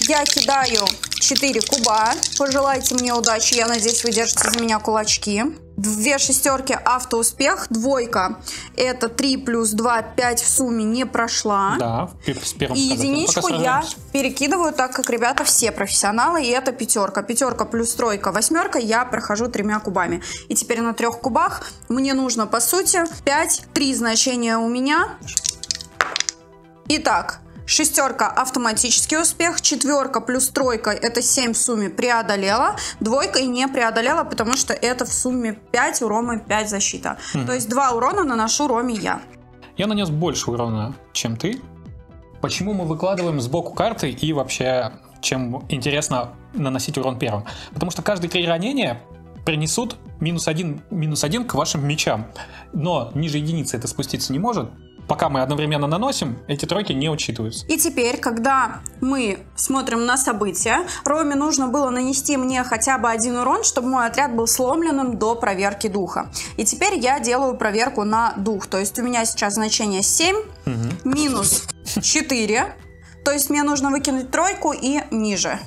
Я кидаю 4 куба. Пожелайте мне удачи. Я надеюсь, вы держите за меня кулачки. Две шестерки автоуспех. Двойка. Это 3 плюс 2, 5 в сумме не прошла. Да, с первым И единичку я перекидываю, так как ребята все профессионалы, и это пятерка. Пятерка плюс тройка, восьмерка, я прохожу тремя кубами. И теперь на трех кубах мне нужно, по сути, 5, 3 значения у меня. Итак, шестерка автоматический успех, четверка плюс тройка это 7 в сумме преодолела, двойка и не преодолела, потому что это в сумме 5, у Ромы 5 защита. То есть 2 урона наношу Роме я. Я нанес больше урона, чем ты. Почему мы выкладываем сбоку карты и вообще, чем интересно наносить урон первым? Потому что каждые три ранения принесут минус один, минус один к вашим мечам. Но ниже единицы это спуститься не может. Пока мы одновременно наносим, эти тройки не учитываются. И теперь, когда мы смотрим на события, Роме нужно было нанести мне хотя бы один урон, чтобы мой отряд был сломленным до проверки духа. И теперь я делаю проверку на дух. То есть у меня сейчас значение 7 минус 4. То есть мне нужно выкинуть тройку и ниже.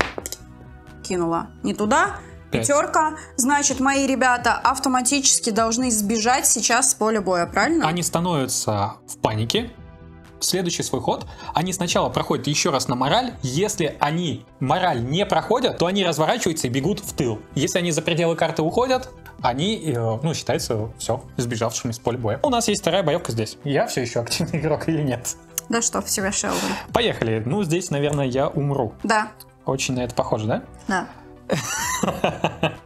Кинула. Не туда. Пятерка. Значит, мои ребята автоматически должны сбежать сейчас с поля боя, правильно? Они становятся в панике. Следующий свой ход, они сначала проходят еще раз на мораль. Если они мораль не проходят, то они разворачиваются и бегут в тыл. Если они за пределы карты уходят, они, э, ну, считаются, все, сбежавшими с поля боя. У нас есть вторая боевка здесь. Я все еще активный игрок или нет? Да что в тебя, Шелдон? Поехали. Ну, здесь, наверное, я умру. Да, Очень на это похоже, да? да.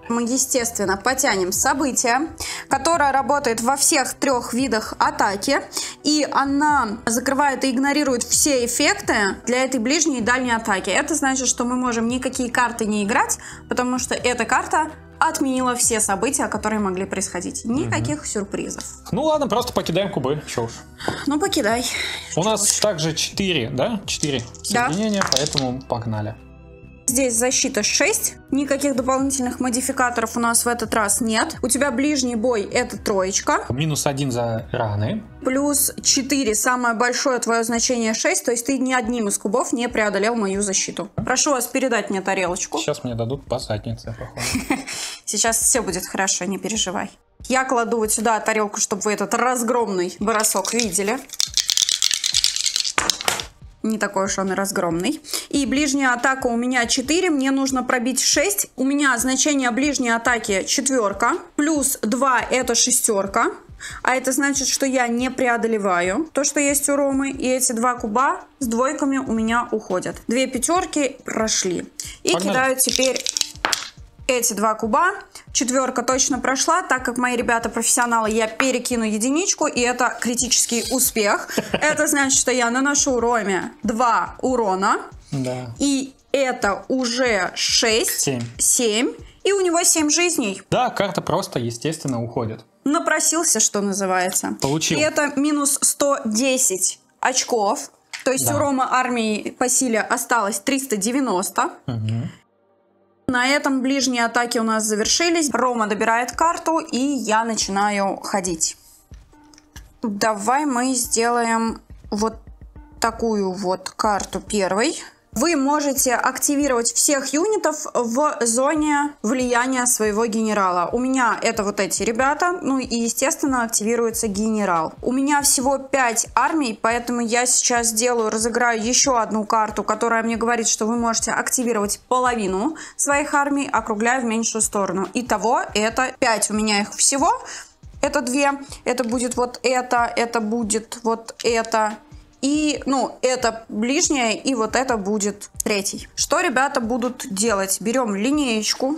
Мы, естественно, потянем событие, которое работает во всех трех видах атаки, и она закрывает и игнорирует все эффекты для этой ближней и дальней атаки. Это значит, что мы можем никакие карты не играть, потому что эта карта отменила все события, которые могли происходить. Никаких сюрпризов. Ну ладно, просто покидаем кубы. Че уж. Ну, покидай. У нас также 4, да? 4 Да. соединения, поэтому погнали. Здесь защита 6, никаких дополнительных модификаторов у нас в этот раз нет. У тебя ближний бой это троечка, Минус 1 за раны. плюс 4, самое большое твое значение 6, то есть ты ни одним из кубов не преодолел мою защиту. Прошу вас передать мне тарелочку. Сейчас мне дадут по заднице, походу. Сейчас все будет хорошо, не переживай. Я кладу вот сюда тарелку, чтобы вы этот разгромный бросок видели. Не такой уж он и разгромный. И ближняя атака у меня 4, мне нужно пробить 6. У меня значение ближней атаки четверка, плюс 2 это шестерка. А это значит, что я не преодолеваю то, что есть у Ромы. И эти два куба с двойками у меня уходят. Две пятерки прошли. И Погнали. кидаю теперь эти два куба. Четверка точно прошла, так как мои ребята профессионалы, я перекину единичку, и это критический успех. Это значит, что я наношу Роме 2 урона, Да. и это уже 6, Семь. 7, и у него 7 жизней. Да, карта просто, естественно, уходит. Напросился, что называется. Получил. И это минус 110 очков. То есть Да. у Рома армии по силе осталось 390. Мгм. На этом ближние атаки у нас завершились. Рома добирает карту, и я начинаю ходить. Давай мы сделаем вот такую вот карту первой. Вы можете активировать всех юнитов в зоне влияния своего генерала. У меня это вот эти ребята, ну и естественно активируется генерал. У меня всего 5 армий, поэтому я сейчас сделаю, разыграю еще одну карту, которая мне говорит, что вы можете активировать половину своих армий, округляя в меньшую сторону. Итого это 5 у меня их всего. Это две, это будет вот это, это будет вот это, и, ну, это ближнее, и вот это будет третий. Что ребята будут делать? Берем линеечку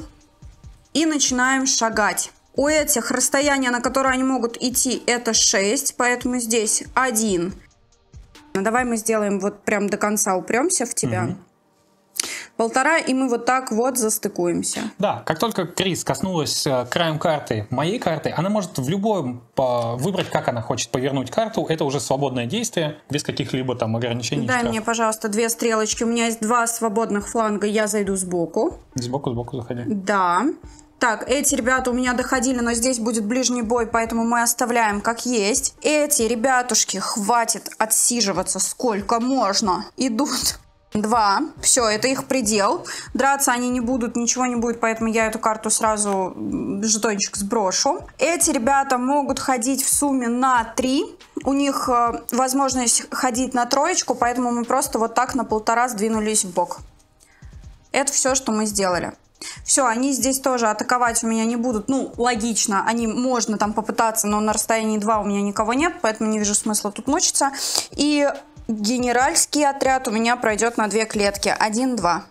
и начинаем шагать. У этих расстояние, на которое они могут идти, это 6, поэтому здесь 1. Давай мы сделаем вот прям до конца упремся в тебя. Мгм. Полтора, и мы вот так вот застыкуемся. Да, как только Крис коснулась э, краем карты моей карты, она может в любом выбрать, как она хочет повернуть карту. Это уже свободное действие, без каких-либо там ограничений. Дай мне, пожалуйста, две стрелочки. У меня есть два свободных фланга, я зайду сбоку. Сбоку, сбоку заходи. Да. Так, эти ребята у меня доходили, но здесь будет ближний бой, поэтому мы оставляем как есть. Эти ребятушки, хватит отсиживаться сколько можно. Идут. Два. Все, это их предел. Драться они не будут, ничего не будет, поэтому я эту карту сразу жетончик сброшу. Эти ребята могут ходить в сумме на три. У них э, возможность ходить на троечку, поэтому мы просто вот так на полтора сдвинулись в бок. Это все, что мы сделали. Все, они здесь тоже атаковать у меня не будут. Ну, логично, они можно там попытаться, но на расстоянии 2 у меня никого нет, поэтому не вижу смысла тут мучиться. И генеральский отряд у меня пройдет на две клетки. 1-2.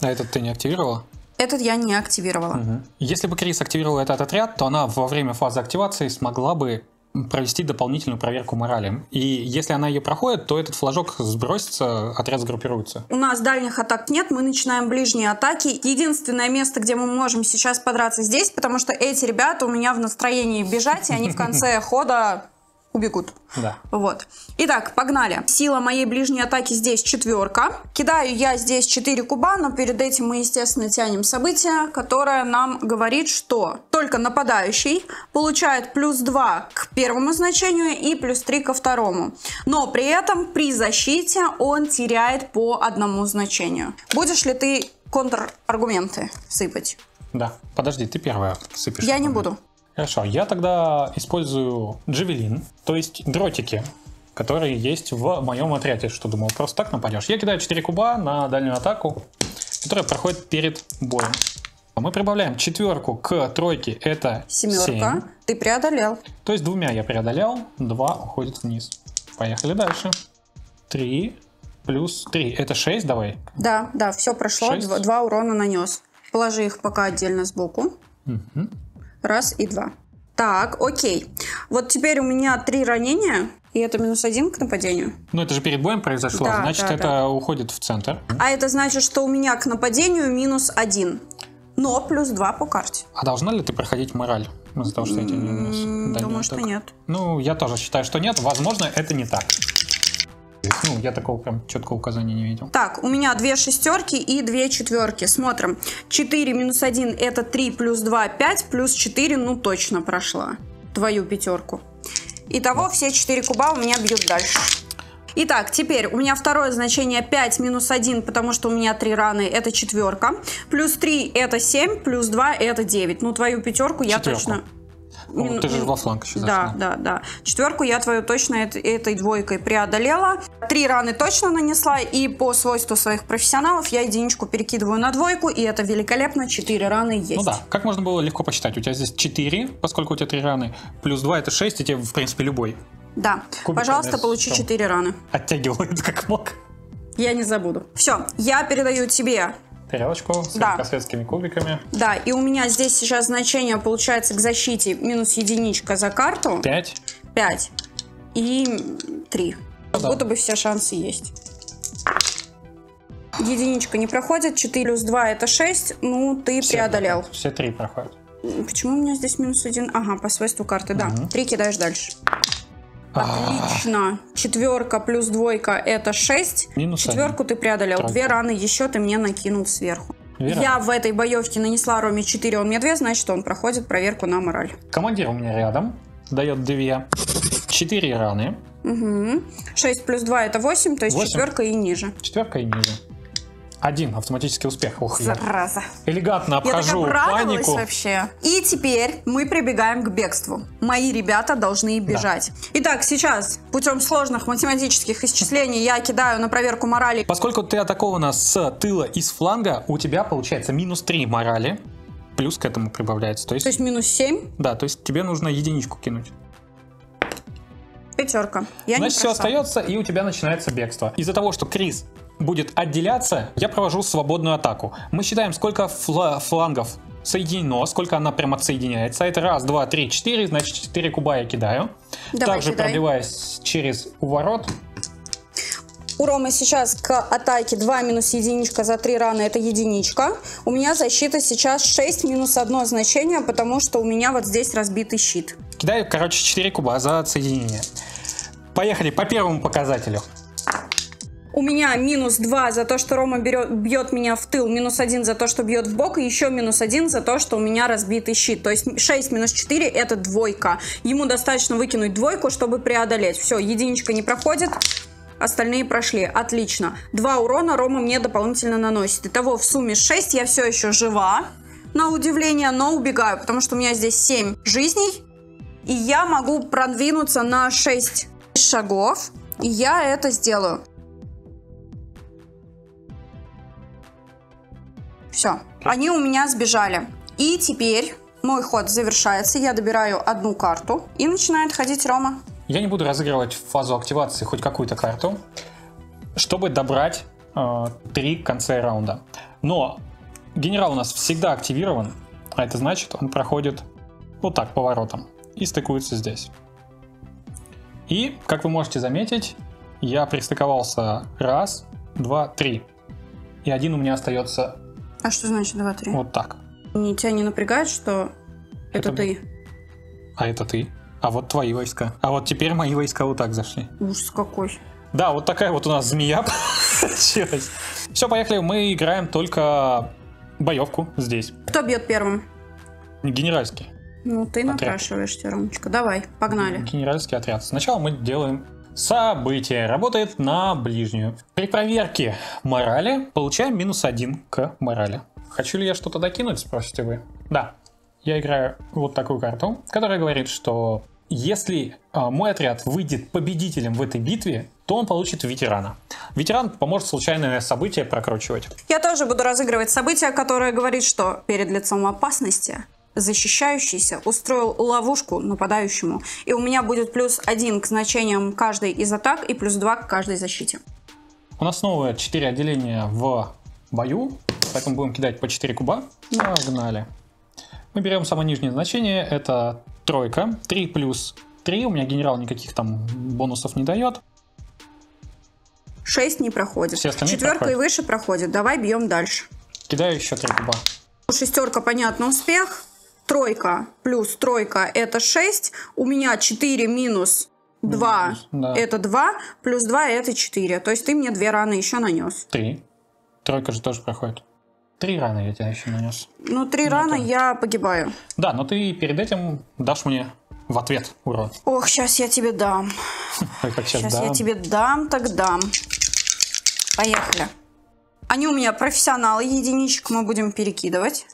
А этот ты не активировала? Этот я не активировала. Мгм. Если бы Крис активировала этот отряд, то она во время фазы активации смогла бы провести дополнительную проверку морали. И если она ее проходит, то этот флажок сбросится, отряд сгруппируется. У нас дальних атак нет, мы начинаем ближние атаки. Единственное место, где мы можем сейчас подраться здесь, потому что эти ребята у меня в настроении бежать, и они в конце хода убегут. Да. Вот. Итак, погнали. Сила моей ближней атаки здесь четверка. Кидаю я здесь 4 куба, но перед этим мы, естественно, тянем событие, которое нам говорит, что только нападающий получает плюс 2 к первому значению и плюс 3 ко второму. Но при этом при защите он теряет по одному значению. Будешь ли ты контраргументы сыпать? Да. Подожди, ты первая сыпешь. Я не буду. Хорошо, я тогда использую джавелин, то есть дротики, которые есть в моем отряде. Что думал, просто так нападешь? Я кидаю 4 куба на дальнюю атаку, которая проходит перед боем. Мы прибавляем четверку к тройке, это Семерка. 7. Ты преодолел. То есть двумя я преодолел, два уходит вниз. Поехали дальше. 3 плюс 3, это 6, давай. Да, да, все прошло. Два, два урона нанес. Положи их пока отдельно сбоку. Мгм. Раз и два. Так, окей. Вот теперь у меня три ранения, и это минус один к нападению. Ну это же перед боем произошло, Да, значит да, это да. уходит в центр. А это значит, что у меня к нападению минус один. Но плюс два по карте. А должна ли ты проходить мораль из-за того, что я тебе не нанес М, дальнюю Думаю, что нет. Ну, я тоже считаю, что нет. Возможно, это не так. Ну, я такого прям четкого указания не видел. Так, у меня две шестерки и две четверки. Смотрим. 4 минус 1 это 3 плюс 2 5 плюс 4, ну точно прошла. Твою пятерку. Итого все 4 куба у меня бьют дальше. Итак, теперь у меня второе значение 5 минус 1, потому что у меня 3 раны, это четверка. Плюс 3 это 7, плюс 2 это 9. Ну, твою пятерку я Четверку. точно... О, Мину- ты же мин- во фланг еще Да, зашла. да, да. Четверку я твою точно эт- этой двойкой преодолела. Три раны точно нанесла, и по свойству своих профессионалов я единичку перекидываю на двойку, и это великолепно, четыре раны есть. Ну да, как можно было легко посчитать? У тебя здесь 4, поскольку у тебя 3 раны, плюс 2 это 6, и тебе, в принципе, любой Да. Кубик Пожалуйста, раны получи четыре раны. оттягивает как мог. Я не забуду. Все, я передаю тебе. Тарелочку с Да. великосветскими кубиками. Да, и у меня здесь сейчас значение получается к защите минус единичка за карту. 5. 5 и 3. Как да. будто бы все шансы есть. Единичка не проходит, 4 плюс 2 это 6, ну ты преодолел. Все три проходят. Почему у меня здесь минус 1? Ага, по свойству карты, да. 3 кидаешь дальше. Отлично. Четверка плюс двойка это 6. Минус Четверку ты преодолел. Тройка. Две раны еще ты мне накинул сверху. Верно. Я в этой боевке нанесла Роме 4, он мне 2, значит он проходит проверку на мораль. Командир у меня рядом, дает 2. 4 раны, Угу. 6 плюс 2 это 8, то есть Восемь. четверка и ниже. четверка и ниже. Один автоматический успех. Я Зараза. элегантно Я так обхожу обрадовалась панику. вообще. И теперь мы прибегаем к бегству. Мои ребята должны бежать. Итак, сейчас путем сложных математических исчислений я кидаю на проверку морали. Поскольку ты атакована с тыла и с фланга, у тебя получается минус 3 морали. Плюс к этому прибавляется. То есть, То есть минус 7, да, то есть тебе нужно единичку кинуть. пятерка. Я Значит, все остается, и у тебя начинается бегство. Из-за того, что Крис будет отделяться, я провожу свободную атаку. Мы считаем, сколько фла- флангов соединено, сколько она прям отсоединяется. Это раз, два, три, четыре, значит, четыре куба я кидаю. Давай, Также кидай. пробиваясь через уворот. У Ромы сейчас к атаке 2 минус единичка за 3 раны, это единичка. У меня защита сейчас 6 минус 1 значение, потому что у меня вот здесь разбитый щит. Кидаю, короче, 4 куба за отсоединение. Поехали по первому показателю. У меня минус 2 за то, что Рома берет, бьет меня в тыл, минус 1 за то, что бьет в бок, и еще минус 1 за то, что у меня разбитый щит. То есть 6 минус 4 это двойка. Ему достаточно выкинуть двойку, чтобы преодолеть. Все, единичка не проходит. Остальные прошли. Отлично. Два урона Рома мне дополнительно наносит. Итого в сумме 6. Я все еще жива. На удивление, но убегаю, потому что у меня здесь 7 жизней. И я могу продвинуться на 6 шагов. И я это сделаю. Все. Они у меня сбежали. И теперь мой ход завершается. Я добираю одну карту. И начинает ходить Рома. Я не буду разыгрывать в фазу активации хоть какую-то карту, чтобы добрать э, три к конце раунда. Но генерал у нас всегда активирован, а это значит, он проходит вот так поворотом и стыкуется здесь. И, как вы можете заметить, я пристыковался раз, два, три. И один у меня остается А что значит 2-3? вот так. Не, тебя не напрягает, что это, Это ты? А это ты. А вот твои войска. А вот теперь мои войска вот так зашли. Ужас какой. Да, вот такая вот у нас змея получилась. Все, поехали. Мы играем только боевку здесь. Кто бьет первым? Генеральский. Ну, ты напрашиваешься, Ромочка. Давай, погнали. Генеральский отряд. Сначала мы делаем событие. Работает на ближнюю. При проверке морали получаем минус один к морали. Хочу ли я что-то докинуть, спросите вы? Да. Я играю вот такую карту, которая говорит, что если э, мой отряд выйдет победителем в этой битве, то он получит ветерана. Ветеран поможет случайное событие прокручивать. Я тоже буду разыгрывать событие, которое говорит, что перед лицом опасности защищающийся устроил ловушку нападающему, и у меня будет плюс один к значениям каждой из атак и плюс два к каждой защите. У нас снова 4 отделения в бою, поэтому будем кидать по 4 куба. Погнали. Мы берем самое нижнее значение, это тройка, 3 плюс 3, у меня генерал никаких там бонусов не дает. 6 не проходит. Четверка и выше проходит. Давай бьем дальше. Кидаю еще 3 куба. Шестерка, понятно, успех. Тройка плюс тройка это 6. У меня 4 минус 2 да. это 2. Плюс 2 это 4. То есть ты мне две раны еще нанес. 3. Тройка же тоже проходит. Три раны я тебя еще нанес. Ну, три раны я погибаю. Да, но ты перед этим дашь мне в ответ урон. Ох, сейчас я тебе дам. Сейчас, я тебе дам, так дам. Поехали. Они у меня профессионалы. Единичек мы будем перекидывать.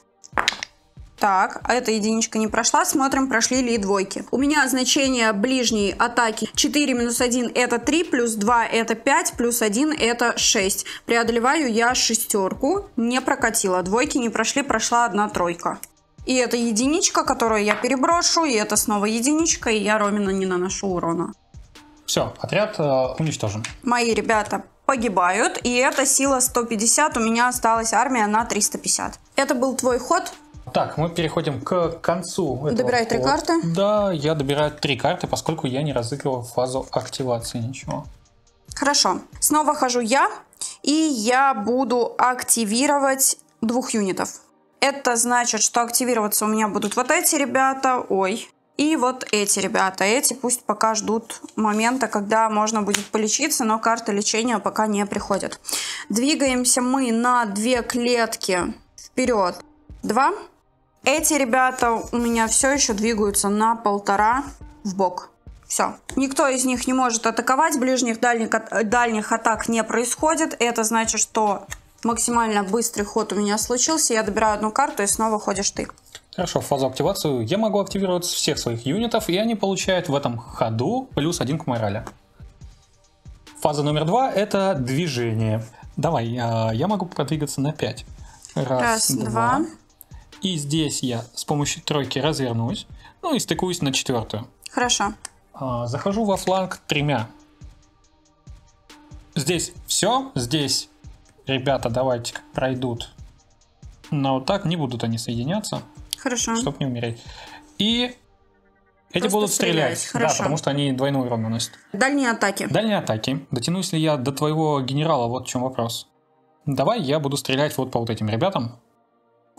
Так, а эта единичка не прошла. Смотрим, прошли ли двойки. У меня значение ближней атаки 4 минус 1 это 3, плюс 2 это 5, плюс 1 это 6. Преодолеваю я шестерку. Не прокатила. Двойки не прошли, прошла одна тройка. И это единичка, которую я переброшу, и это снова единичка, и я Ромина не наношу урона. Все, отряд э, уничтожен. Мои ребята погибают, и эта сила 150, у меня осталась армия на 350. Это был твой ход. Так, мы переходим к концу. этого Добирай три карты. Да, я добираю три карты, поскольку я не разыгрывал фазу активации ничего. Хорошо. Снова хожу я, и я буду активировать двух юнитов. Это значит, что активироваться у меня будут вот эти ребята, ой, и вот эти ребята. Эти пусть пока ждут момента, когда можно будет полечиться, но карта лечения пока не приходит. Двигаемся мы на две клетки вперед. Два. Эти ребята у меня все еще двигаются на полтора в бок. Все. Никто из них не может атаковать, ближних дальних, дальних атак не происходит. Это значит, что максимально быстрый ход у меня случился. Я добираю одну карту и снова ходишь ты. Хорошо, в фазу активации я могу активировать всех своих юнитов, и они получают в этом ходу плюс один к морали. Фаза номер два – это движение. Давай, а, я могу продвигаться на 5. Раз, Раз, два. И здесь я с помощью тройки развернусь, ну и стыкуюсь на четвертую. Хорошо. А, Захожу во фланг тремя. Здесь все, здесь ребята давайте пройдут. Но вот так не будут они соединяться, Хорошо. чтобы не умереть. И эти Просто будут стрелять, стрелять, да, хорошо. потому что они двойной урон наносят. Дальние атаки. Дальние атаки. Дотянусь ли я до твоего генерала, вот в чем вопрос. Давай я буду стрелять вот по вот этим ребятам.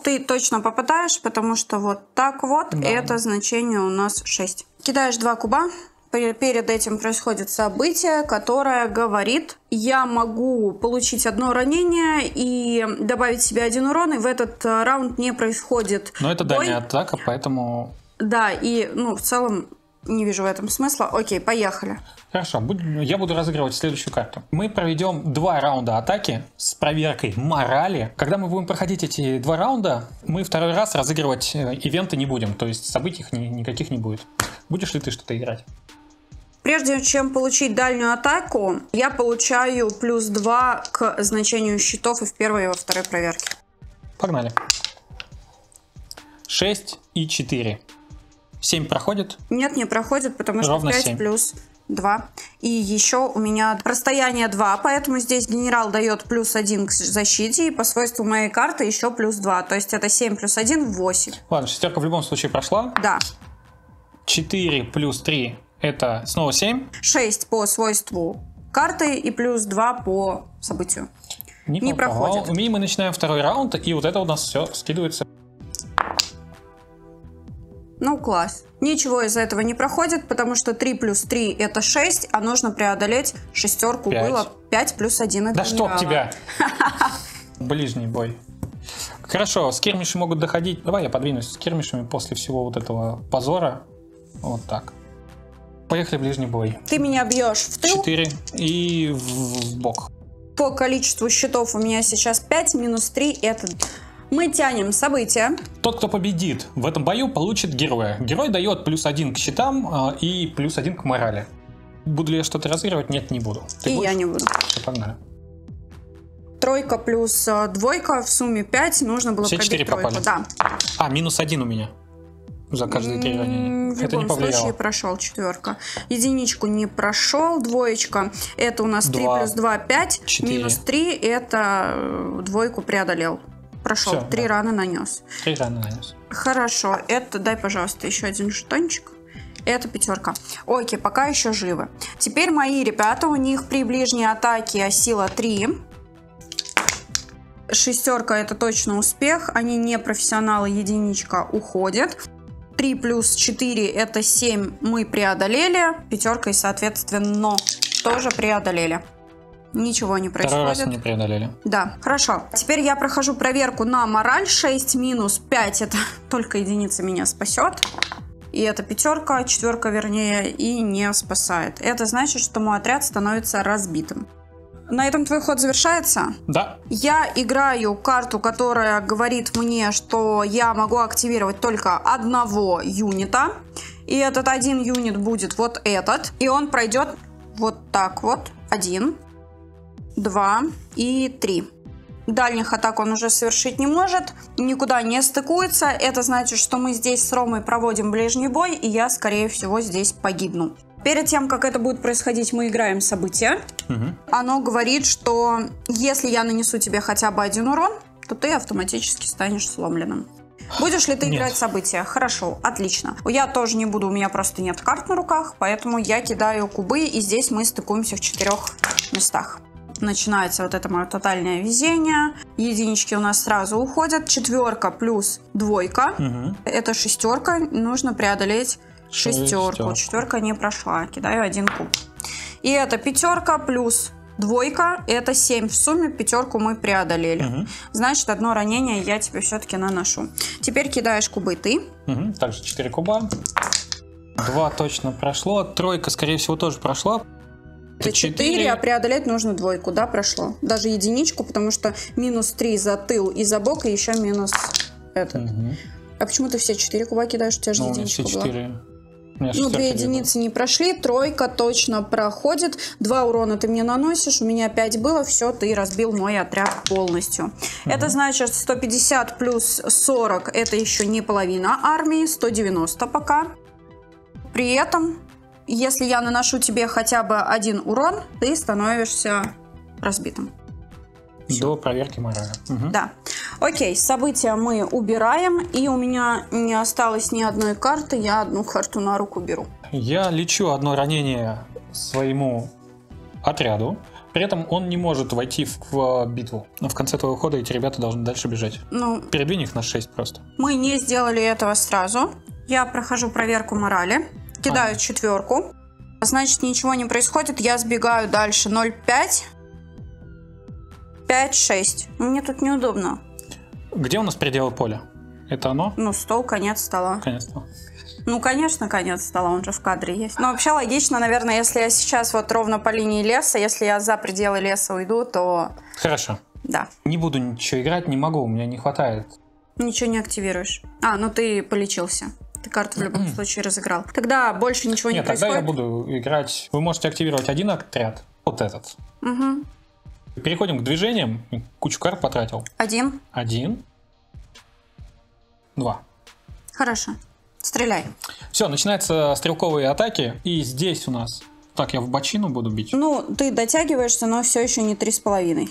Ты точно попадаешь, потому что вот так вот, Да. это значение у нас 6. Кидаешь два куба. Пе- Перед этим происходит событие, которое говорит, я могу получить одно ранение и добавить себе один урон, и в этот э, раунд не происходит Но это бой. дальняя атака, поэтому... Да, и, ну, в целом, не вижу в этом смысла. Окей, поехали. Хорошо, я буду разыгрывать следующую карту. Мы проведем два раунда атаки с проверкой морали. Когда мы будем проходить эти два раунда, мы второй раз разыгрывать э, ивенты не будем, то есть событий их ни- никаких не будет. Будешь ли ты что-то играть? Прежде чем получить дальнюю атаку, я получаю плюс 2 к значению щитов и в первой, и во второй проверке. Погнали. 6 и 4. 7 проходит. Нет, не проходит, потому что Ровно 5 семь. плюс 2. И еще у меня расстояние 2, поэтому здесь генерал дает плюс 1 к защите, и по свойству моей карты еще плюс 2. То есть это 7 плюс 1 8. Ладно, шестерка в любом случае прошла. Да. 4 плюс 3 это снова 7. 6 по свойству карты и плюс 2 по событию. Не попал. проходит. И мы начинаем второй раунд, и вот это у нас все скидывается. Ну, класс. Ничего из этого не проходит, потому что 3 плюс 3 это 6, а нужно преодолеть шестерку. Пять. Было 5 плюс 1 это Да чтоб тебя! Ближний бой. Хорошо, скирмиши могут доходить. Давай я подвинусь с кирмишами после всего вот этого позора. Вот так. Поехали ближний бой. Ты меня бьешь в тыл. 4 и в, в бок. По количеству щитов у меня сейчас 5, минус 3 это... Мы тянем события. Тот, кто победит в этом бою, получит героя. Герой дает плюс один к щитам а, и плюс один к морали. Буду ли я что-то разыгрывать? Нет, не буду. Ты и будешь? я не буду. Всё, Погнали. Тройка плюс э, двойка в сумме 5. Нужно было Все пробить четыре тройку. попали. Да. А, минус один у меня. За каждые три ранения. В Это не любом повлияло. случае прошел четверка. Единичку не прошел, двоечка. Это у нас 3 Два. плюс 2, 5. Четыре. Минус 3 это э, двойку преодолел. Прошел. Всё, Три да. раны нанес. Три раны нанес. Хорошо, это дай, пожалуйста, еще один жетончик. Это пятерка. Окей, пока еще живы. Теперь мои ребята, у них при ближней атаке сила 3. Шестерка это точно успех. Они не профессионалы, единичка уходит. 3 плюс 4 это 7 мы преодолели. Пятеркой, соответственно, тоже преодолели. Ничего не Второй происходит. раз не преодолели. Да, хорошо. Теперь я прохожу проверку на мораль. 6 минус 5 это только единица меня спасет. И это пятерка, четверка вернее, и не спасает. Это значит, что мой отряд становится разбитым. На этом твой ход завершается. Да, Я играю карту, которая говорит мне, что я могу активировать только одного юнита. И этот один юнит будет вот этот. И он пройдет вот так вот. Один, два и три. Дальних атак он уже совершить не может, никуда не стыкуется. Это значит, что мы здесь с Ромой проводим ближний бой, и я, скорее всего, здесь погибну. Перед тем, как это будет происходить, мы играем события. Мгм. Оно говорит, что если я нанесу тебе хотя бы один урон, то ты автоматически станешь сломленным. Будешь ли ты Нет. играть события? Хорошо, отлично. Я тоже не буду, у меня просто нет карт на руках, поэтому я кидаю кубы, и здесь мы стыкуемся в четырех местах. Начинается вот это мое тотальное везение. Единички у нас сразу уходят. Четверка плюс двойка. Мгм. Это шестерка. Нужно преодолеть шестерку. Шестерку. Четверка не прошла. Кидаю один куб. И это пятерка плюс двойка. Это 7 в сумме. Пятерку мы преодолели. Мгм. Значит, одно ранение я тебе все-таки наношу. Теперь кидаешь кубы ты. Мгм. Также 4 куба. Два точно прошло. Тройка, скорее всего, тоже прошла. Это 4, а преодолеть нужно двойку, да, прошло? Даже единичку, потому что минус 3 за тыл и за бок, и еще минус этот. Мгм. А почему ты все 4 куба кидаешь? У тебя же Ну, единичка все была. 4. У меня Ну, две единицы не прошли, тройка точно проходит, два урона ты мне наносишь, у меня 5 было, все, ты разбил мой отряд полностью. Это значит 150 плюс 40, это еще не половина армии, 190 пока. При этом, если я наношу тебе хотя бы один урон, ты становишься разбитым. было. До проверки морали. Мгм. Да. Окей, события мы убираем, и у меня не осталось ни одной карты, я одну карту на руку беру. Я лечу одно ранение своему отряду. При этом он не может войти в, в битву. Но в конце твоего хода эти ребята должны дальше бежать. Ну, Передвинь их на 6 просто. Мы не сделали этого сразу. Я прохожу проверку морали, кидаю четверку. Значит, ничего не происходит. Я сбегаю дальше 0,5. 5-6. Мне тут неудобно. Где у нас пределы поля? Это оно? Ну, стол, конец стола. Наконец-то. Ну, конечно, конец стола, он же в кадре есть. Но вообще логично, наверное, если я сейчас вот ровно по линии леса, если я за пределы леса уйду, то Хорошо. да, Не буду ничего играть, не могу, у меня не хватает. ничего не активируешь. А, ну ты полечился. Ты карту в любом случае разыграл. Тогда больше ничего не Нет, тогда происходит. я буду играть. Вы можете активировать один отряд, вот этот. Мгм. Переходим к движениям. Кучу карт потратил. Один. Один. Два. Хорошо. Стреляй. Все, начинаются стрелковые атаки. И здесь у нас... Так, я в бочину буду бить. Ну, ты дотягиваешься, но все еще не три с половиной.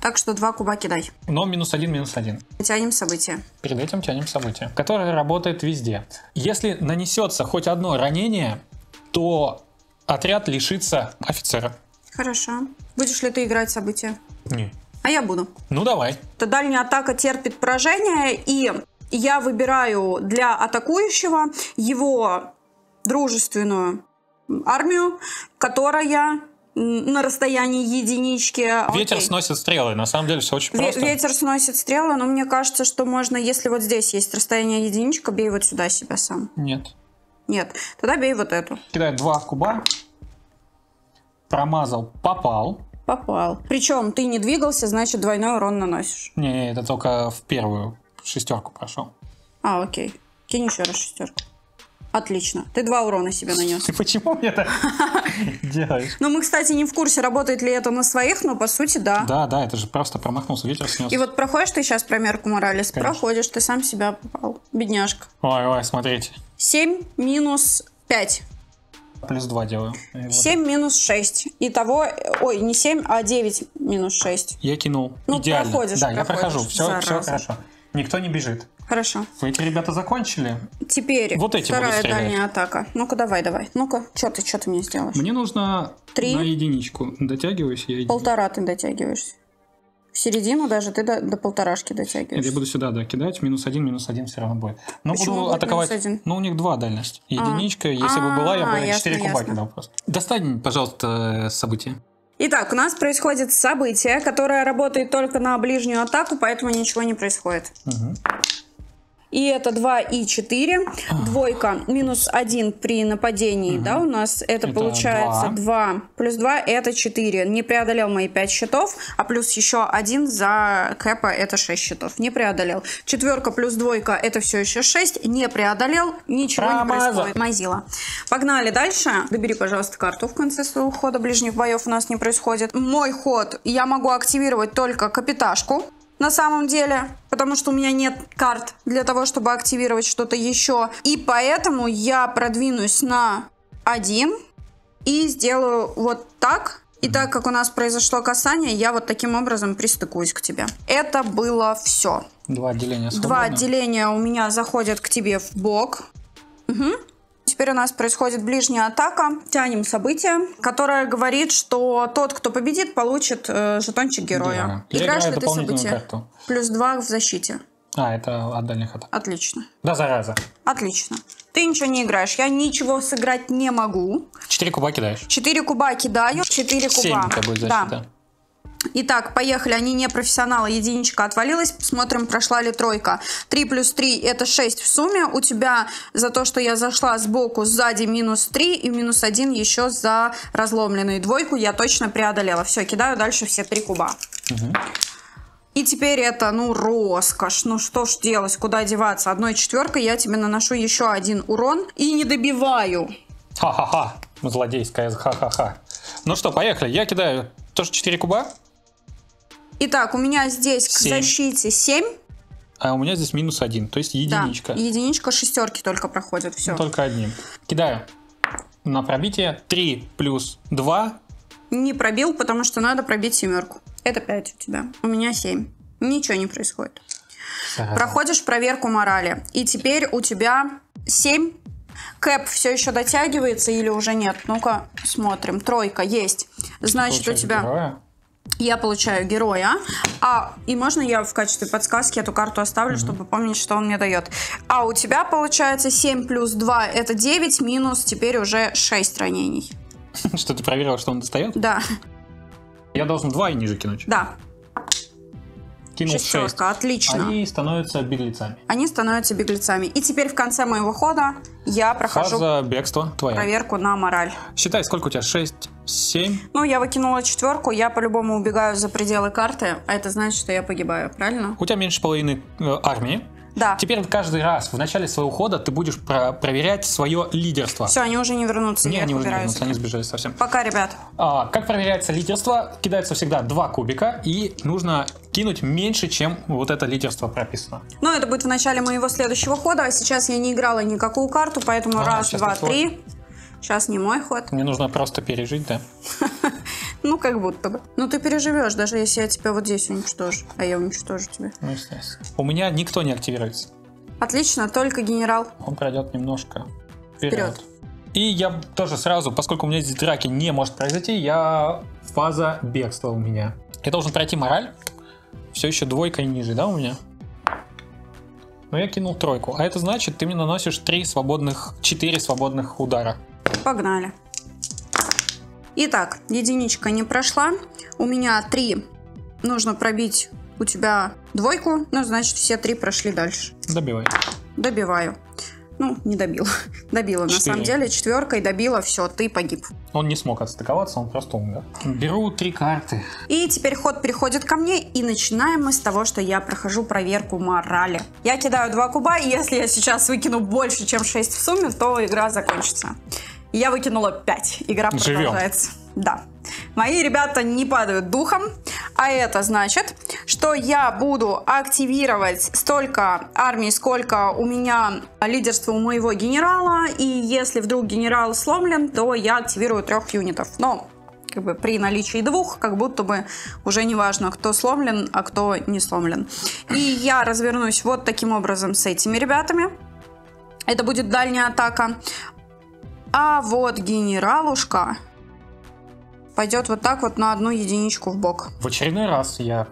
Так что два куба кидай. Но минус один, минус один. Тянем события. Перед этим тянем событие, которое работает везде. Если нанесется хоть одно ранение, то отряд лишится офицера. Хорошо. Будешь ли ты играть события? Не. А я буду. Ну давай. То дальняя атака терпит поражение, и Я выбираю для атакующего его дружественную армию, которая на расстоянии единички. Ветер Окей. сносит стрелы. На самом деле все очень Ве- просто. Ветер сносит стрелы, но мне кажется, что можно, если вот здесь есть расстояние единичка, бей вот сюда себя сам. Нет. Нет, тогда бей вот эту. Кидает два куба. Промазал, попал. Попал. Причем ты не двигался, значит двойной урон наносишь. Не, это только в первую шестерку прошел. А, окей. Кинь еще раз шестерку. Отлично. Ты два урона себе нанес. Ты почему мне это делаешь? Ну, мы, кстати, не в курсе, работает ли это на своих, но по сути, да. Да, да, это же просто промахнулся, ветер снес. И вот проходишь ты сейчас промерку Моралес, Конечно. проходишь, ты сам себя попал. Бедняжка. Ой, ой, смотрите. 7 минус 5. Плюс два делаю. И вот 7 минус 6. Итого, ой, не 7, а 9 минус 6. Я кинул. Ну, Идеально. проходишь, да, я проходишь, прохожу. Все, все хорошо. Никто не бежит. Хорошо. Вы эти ребята закончили? Теперь Вот эти вторая дальняя атака. Ну-ка, давай, давай. Ну-ка, что ты, что ты мне сделаешь? Мне нужно Три. на единичку. Дотягиваюсь я. Полтора ты дотягиваешься. В середину даже ты до, до полторашки Нет, дотягиваешься. я буду сюда, да, кидать. Минус один, минус один все равно будет. Но Почему буду будет атаковать. минус один? Ну, у них два дальность. Единичка, если бы была, я А, бы ясно, 4 куба кидал просто. Достань, пожалуйста, событие. Итак, у нас происходит событие, которое работает только на ближнюю атаку, поэтому ничего не происходит. Мгм. И это 2 и 4. Двойка минус 1 при нападении, да, у нас это, Это получается 2. Плюс 2 это 4. Не преодолел мои 5 счетов, а плюс еще 1 за кэпа это 6 счетов. Не преодолел. Четверка плюс двойка это все еще 6. Не преодолел, ничего не Промазал. происходит. Мазила. Погнали дальше. Добери, пожалуйста, карту в конце своего хода. Ближних боев у нас не происходит. Мой ход я могу активировать только капиташку. На самом деле, потому что у меня нет карт для того, чтобы активировать что-то еще. И поэтому я продвинусь на один и сделаю вот так. И так как у нас произошло касание, я вот таким образом пристыкуюсь к тебе. Это было все. Два отделения Два свободно. отделения у меня заходят к тебе в бок. Мгм. Теперь у нас происходит ближняя атака. Тянем событие, которое говорит, что тот, кто победит, получит э, жетончик героя. Да. Играешь ли ты событие? карту. Плюс два в защите. А, это от дальних атак. Отлично. Да, зараза. Отлично. Ты ничего не играешь. Я ничего сыграть не могу. Четыре куба кидаешь. Четыре куба кидаю. Четыре куба. Семь это будет Да. Итак, поехали. Они не профессионалы. Единичка отвалилась. Смотрим, прошла ли тройка. 3 плюс 3 это 6 в сумме. У тебя за то, что я зашла сбоку, сзади минус 3 и минус 1 еще за разломленную двойку. Я точно преодолела. Все, кидаю дальше все три куба. И теперь это, ну, роскошь. Ну, что ж делать, куда деваться? Одной четверкой я тебе наношу еще один урон и не добиваю. Ха-ха-ха. Злодейская ха-ха-ха. Ну что, поехали. Я кидаю тоже 4 куба, Итак, у меня здесь к защите 7. а у меня здесь минус один, то есть единичка. Да, единичка шестерки только проходит. Все. Ну, Только одним. Кидаю на пробитие 3 плюс 2. Не пробил, потому что надо пробить семерку. Это 5 у тебя. У меня 7. Ничего не происходит. Проходишь проверку морали. И теперь у тебя 7. Кэп все еще дотягивается или уже нет? Ну-ка, смотрим. Тройка есть. Значит, у тебя... Я получаю героя. А, и можно я в качестве подсказки эту карту оставлю, чтобы помнить, что он мне дает. А у тебя получается 7 плюс 2 это 9, минус теперь уже 6 ранений. Что ты проверил, что он достает? Да, Я должен 2 и ниже кинуть. да. Кинул 6. Шестерка, отлично. Они становятся беглецами. Они становятся беглецами. И теперь в конце моего хода я прохожу Фаза бегства твоя. проверку на мораль. Считай, сколько у тебя? 6, 7. Ну, я выкинула четверку, я по-любому убегаю за пределы карты, а это значит, что я погибаю, правильно? У тебя меньше половины э, армии. Да. Теперь каждый раз в начале своего хода ты будешь про- проверять свое лидерство. Все, они уже не вернутся, Не, я они уже не вернутся, они сбежали совсем. Пока, ребят. А, как проверяется лидерство? Кидается всегда два кубика, и нужно кинуть меньше, чем вот это лидерство прописано. Ну, это будет в начале моего следующего хода, а сейчас я не играла никакую карту, поэтому А, раз, два, три. Сейчас не мой ход. Мне нужно просто пережить, да? Ну, как будто бы. Ну, ты переживешь, даже если я тебя вот здесь уничтожу, а я уничтожу тебя. Ну, естественно. У меня никто не активируется. Отлично, только генерал. Он пройдет немножко вперед. Вперед. И я тоже сразу, поскольку у меня здесь драки не может произойти, я фаза бегства у меня. Я должен пройти мораль. Все еще двойка и ниже, да, у меня? Но я кинул тройку. А это значит, ты мне наносишь 3 свободных, 4 свободных удара. Погнали. Итак, единичка не прошла. У меня 3. Нужно пробить у тебя двойку. Ну, значит, все три прошли дальше. Добивай. Добиваю. Ну, не добил. Добила, на самом деле. Четверкой добила, все, ты погиб. Он не смог отстыковаться, он просто умер. Беру три карты. И теперь ход переходит ко мне, и начинаем мы с того, что я прохожу проверку морали. Я кидаю два куба, и если я сейчас выкину больше, чем 6 в сумме, то игра закончится. Я выкинула 5. Игра Живем. продолжается. Да. Мои ребята не падают духом, а это значит, что я буду активировать столько армий, сколько у меня лидерство у моего генерала, и если вдруг генерал сломлен, то я активирую трех юнитов. Но как бы при наличии двух, как будто бы уже не важно, кто сломлен, а кто не сломлен. И я развернусь вот таким образом с этими ребятами. Это будет дальняя атака. А вот генералушка пойдет вот так вот на одну единичку в бок. В очередной раз я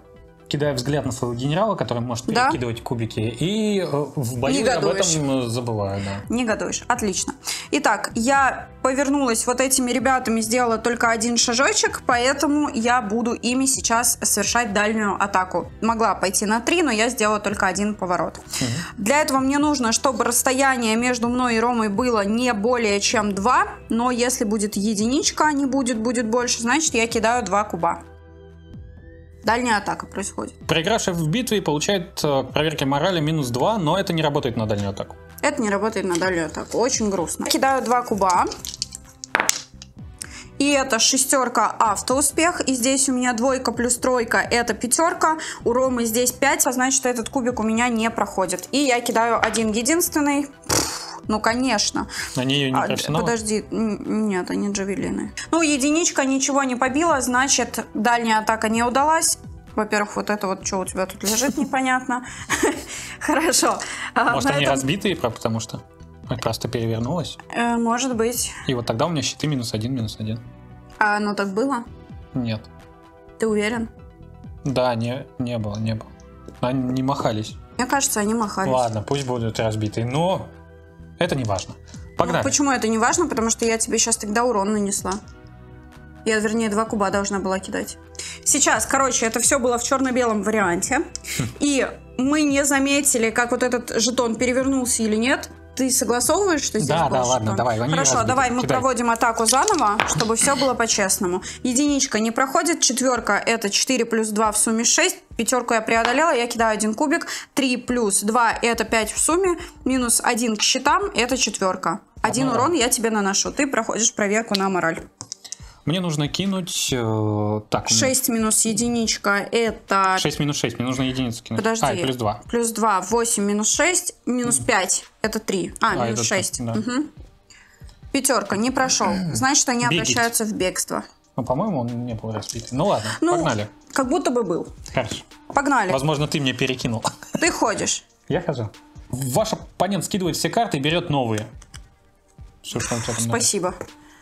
кидаю взгляд на своего генерала, который может Да. перекидывать кубики, и э, в бою я об этом забываю, да. Негодуешь. Отлично. Итак, я повернулась вот этими ребятами, сделала только один шажочек, поэтому я буду ими сейчас совершать дальнюю атаку. Могла пойти на три, но я сделала только один поворот. Для этого мне нужно, чтобы расстояние между мной и Ромой было не более чем 2, но если будет единичка, а не будет, будет больше, значит я кидаю два куба. Дальняя атака происходит. Проигравший в битве получает э, к проверке морали минус 2, но это не работает на дальнюю атаку. Это не работает на дальнюю атаку. Очень грустно. Кидаю два куба. И это шестерка автоуспех. И здесь у меня двойка плюс тройка. Это пятерка. У Ромы здесь 5. А значит, этот кубик у меня не проходит. И я кидаю один единственный. Ну, конечно. Они ее не А, профессионалы? подожди, нет, они джавелины. Ну, единичка ничего не побила, значит, дальняя атака не удалась. Во-первых, вот это вот, что у тебя тут лежит, непонятно. Хорошо. А, Может, они разбитые, потому что просто перевернулась. Э, Может быть. И вот тогда у меня щиты минус один, минус один. А оно так было? Нет. Ты уверен? Да, не, не было, не было. Они не махались. Мне кажется, они махались. Ладно, пусть будут разбитые, но это не важно. Ну, Погнали. почему это не важно? Потому что я тебе сейчас тогда урон нанесла. Я, вернее, два куба должна была кидать. Сейчас, короче, это все было в черно-белом варианте. И мы не заметили, как вот этот жетон перевернулся или нет. Ты согласовываешь, что здесь Да, да, ладно, жетон? давай, Хорошо, разбиты. давай мы Кидай. проводим атаку заново, чтобы все было по-честному. Единичка не проходит, четверка это 4 плюс 2 в сумме 6. Пятерку я преодолела, я кидаю один кубик. 3 плюс 2 это 5 в сумме. Минус 1 к счетам это четверка. Один Ага. урон я тебе наношу. Ты проходишь проверку на мораль. Мне нужно кинуть... э, так, 6 минус единичка это... 6 минус 6, мне нужно единицу кинуть. Подожди. А, плюс 2. Плюс 2, 8 минус 6, минус 5 это 3. А, А, минус это 6. да. Пятерка, не прошел. Значит, они Бегит. обращаются в бегство. Ну, по-моему, он не был разбитый. Ну ладно, Ну, погнали. как будто бы был. Хорошо. Погнали. Возможно, ты мне перекинул. Ты ходишь. Я хожу. Ваш оппонент скидывает все карты и берет новые. Что у тебя там Спасибо.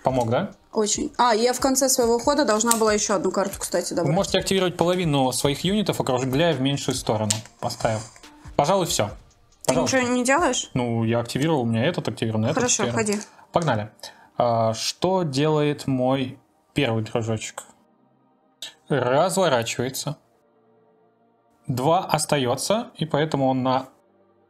Помог, да? Очень. А, я в конце своего хода должна была еще одну карту, кстати, Вы добавить. можете активировать половину своих юнитов, округляя в меньшую сторону. Поставил. Пожалуй, все. Ты ничего не делаешь? Ну, я активировал, у меня этот активирован, этот Хорошо, активирован. ходи. Погнали. А, что делает мой первый дружочек? Разворачивается. Два остается, и поэтому он на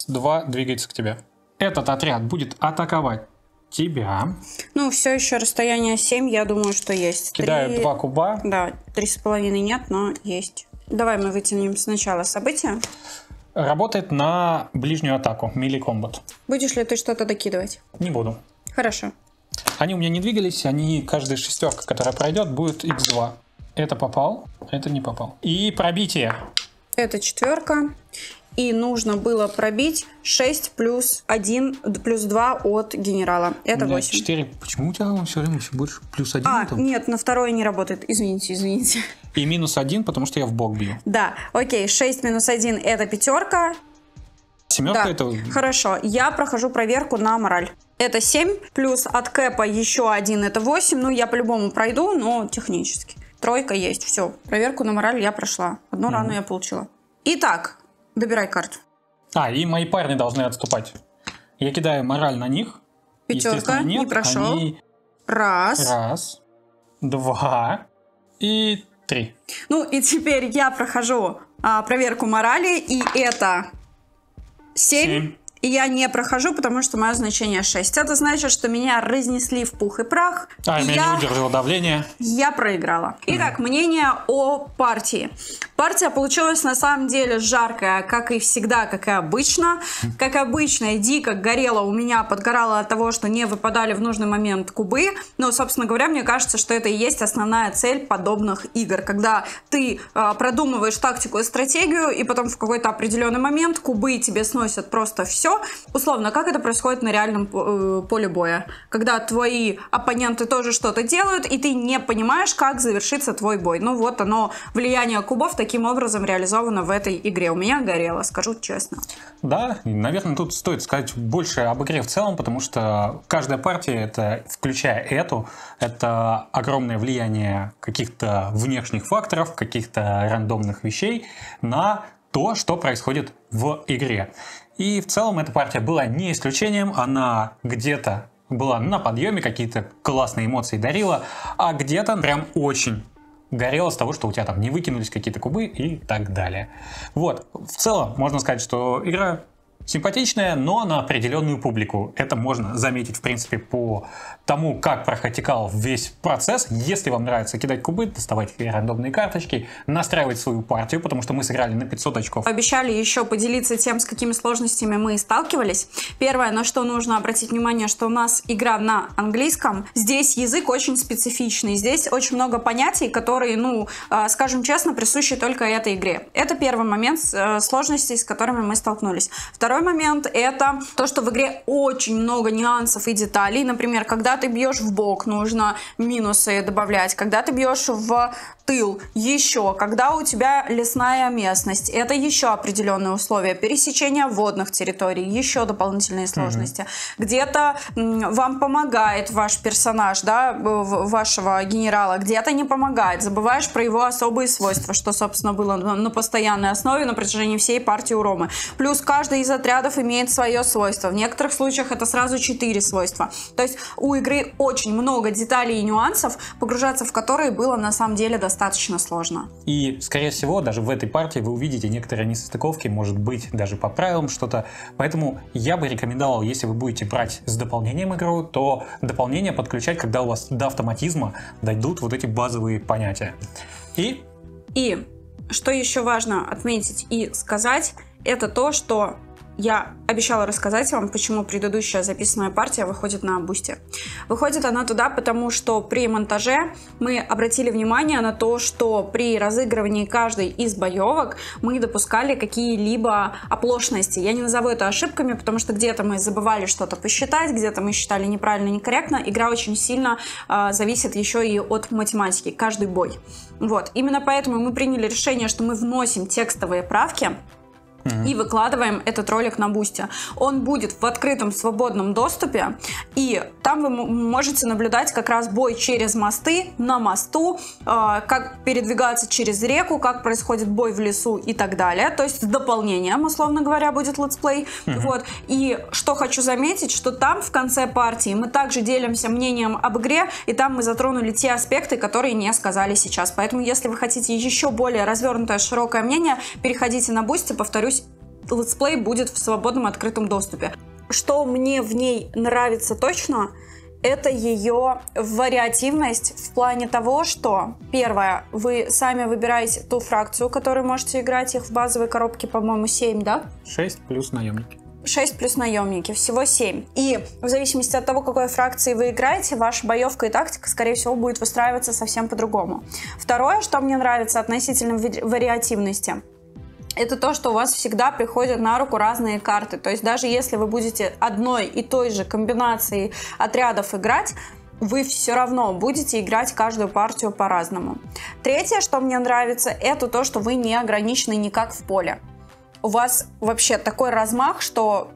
два двигается к тебе. Этот отряд будет атаковать тебя. Ну, все еще расстояние 7, я думаю, что есть. Кидаю Три- два куба. Да, три с половиной нет, но есть. Давай мы вытянем сначала события. Работает на ближнюю атаку, мили комбат. Будешь ли ты что-то докидывать? Не буду. Хорошо. Они у меня не двигались, они, каждая шестерка, которая пройдет, будет x2. Это попал, это не попал. И пробитие. Это четверка. И нужно было пробить 6 плюс 1, плюс 2 от генерала. Это У меня 8. 4. Почему у тебя все время все больше? Плюс один А, там? нет, на второе не работает. Извините, извините. И минус один, потому что я в бок бью. Да, окей, 6 минус 1 это пятерка. Семерка Да, это... хорошо. Я прохожу проверку на мораль. Это 7, плюс от кэпа еще один, это 8. Ну, я по-любому пройду, но технически. Тройка есть, все. Проверку на мораль я прошла. Одну рану я получила. Итак, добирай карту. А, и мои парни должны отступать. Я кидаю мораль на них. Пятерка, Естественно, не нет. прошел. Они Раз. раз, два и три. Ну и теперь я прохожу а, проверку морали, и это 7. Семь. И я не прохожу, потому что мое значение 6. Это значит, что меня разнесли в пух и прах. А, и я я, не выдержал давления. я проиграла. Итак, мнение о партии. Партия получилась на самом деле жаркая, как и всегда, как и обычно. Как обычно, дико горело у меня, подгорало от того, что не выпадали в нужный момент кубы. Но, собственно говоря, мне кажется, что это и есть основная цель подобных игр. Когда ты а, продумываешь тактику и стратегию, и потом в какой-то определенный момент кубы тебе сносят просто все. Условно, как это происходит на реальном э, поле боя. Когда твои оппоненты тоже что-то делают, и ты не понимаешь, как завершится твой бой. Ну вот оно, влияние кубов таким образом реализовано в этой игре. У меня горело, скажу честно. Да, наверное, тут стоит сказать больше об игре в целом, потому что каждая партия, это, включая эту, это огромное влияние каких-то внешних факторов, каких-то рандомных вещей на то, что происходит в игре. И в целом эта партия была не исключением, она где-то была на подъеме, какие-то классные эмоции дарила, а где-то прям очень горело с того, что у тебя там не выкинулись какие-то кубы и так далее. Вот, в целом можно сказать, что игра симпатичная, но на определенную публику. Это можно заметить, в принципе, по тому, как протекал весь процесс. Если вам нравится кидать кубы, доставать рандомные карточки, настраивать свою партию, потому что мы сыграли на 500 очков. Обещали еще поделиться тем, с какими сложностями мы сталкивались. Первое, на что нужно обратить внимание, что у нас игра на английском. Здесь язык очень специфичный. Здесь очень много понятий, которые, ну, э, скажем честно, присущи только этой игре. Это первый момент э, сложностей, с которыми мы столкнулись. Второй момент это то, что в игре очень много нюансов и деталей. Например, когда ты бьешь в бок, нужно минусы добавлять. Когда ты бьешь в тыл, еще. Когда у тебя лесная местность, это еще определенные условия. Пересечение водных территорий, еще дополнительные сложности. Где-то м, вам помогает ваш персонаж, да, вашего генерала, где-то не помогает. Забываешь про его особые свойства, что, собственно, было на на постоянной основе на протяжении всей партии у Ромы. Плюс каждый из отрядов имеет свое свойство. В некоторых случаях это сразу четыре свойства. То есть у игры очень много деталей и нюансов, погружаться в которые было на самом деле достаточно сложно. И, скорее всего, даже в этой партии вы увидите некоторые несостыковки, может быть, даже по правилам что-то. Поэтому я бы рекомендовал, если вы будете брать с дополнением игру, то дополнение подключать, когда у вас до автоматизма дойдут вот эти базовые понятия. И И что еще важно отметить и сказать, это то, что я обещала рассказать вам, почему предыдущая записанная партия выходит на бусте. Выходит она туда, потому что при монтаже мы обратили внимание на то, что при разыгрывании каждой из боевок мы допускали какие-либо оплошности. Я не назову это ошибками, потому что где-то мы забывали что-то посчитать, где-то мы считали неправильно, некорректно. Игра очень сильно а, зависит еще и от математики, каждый бой. Вот. Именно поэтому мы приняли решение, что мы вносим текстовые правки и выкладываем этот ролик на Boosty. Он будет в открытом свободном доступе, и там вы можете наблюдать как раз бой через мосты, на мосту, э, как передвигаться через реку, как происходит бой в лесу и так далее. То есть с дополнением, условно говоря, будет летсплей. Вот. И что хочу заметить, что там в конце партии мы также делимся мнением об игре, и там мы затронули те аспекты, которые не сказали сейчас. Поэтому, если вы хотите еще более развернутое, широкое мнение, переходите на Boosty, повторюсь, летсплей будет в свободном открытом доступе. Что мне в ней нравится точно, это ее вариативность в плане того, что, первое, вы сами выбираете ту фракцию, которую можете играть, их в базовой коробке, по-моему, 7, да? 6 плюс наемники. 6 плюс наемники, всего 7. И в зависимости от того, какой фракции вы играете, ваша боевка и тактика, скорее всего, будет выстраиваться совсем по-другому. Второе, что мне нравится относительно вари- вариативности, это то, что у вас всегда приходят на руку разные карты. То есть даже если вы будете одной и той же комбинацией отрядов играть, вы все равно будете играть каждую партию по-разному. Третье, что мне нравится, это то, что вы не ограничены никак в поле. У вас вообще такой размах, что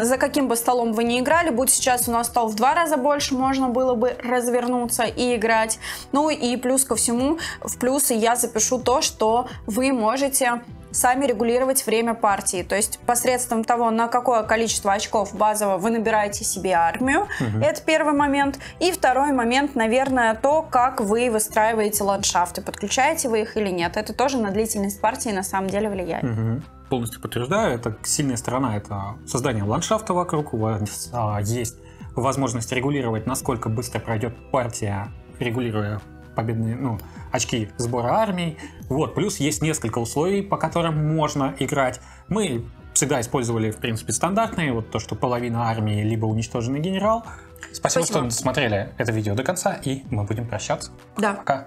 за каким бы столом вы ни играли, будь сейчас у нас стол в два раза больше, можно было бы развернуться и играть. Ну и плюс ко всему, в плюсы я запишу то, что вы можете сами регулировать время партии. То есть посредством того, на какое количество очков базово вы набираете себе армию. Угу. Это первый момент. И второй момент, наверное, то, как вы выстраиваете ландшафты. Подключаете вы их или нет. Это тоже на длительность партии на самом деле влияет. Угу полностью подтверждаю, это сильная сторона, это создание ландшафта вокруг, у вас а, есть возможность регулировать, насколько быстро пройдет партия, регулируя победные, ну, очки сбора армий. Вот, плюс есть несколько условий, по которым можно играть. Мы всегда использовали, в принципе, стандартные, вот то, что половина армии либо уничтоженный генерал. Спасибо, Спасибо. что смотрели это видео до конца, и мы будем прощаться. Да. Пока.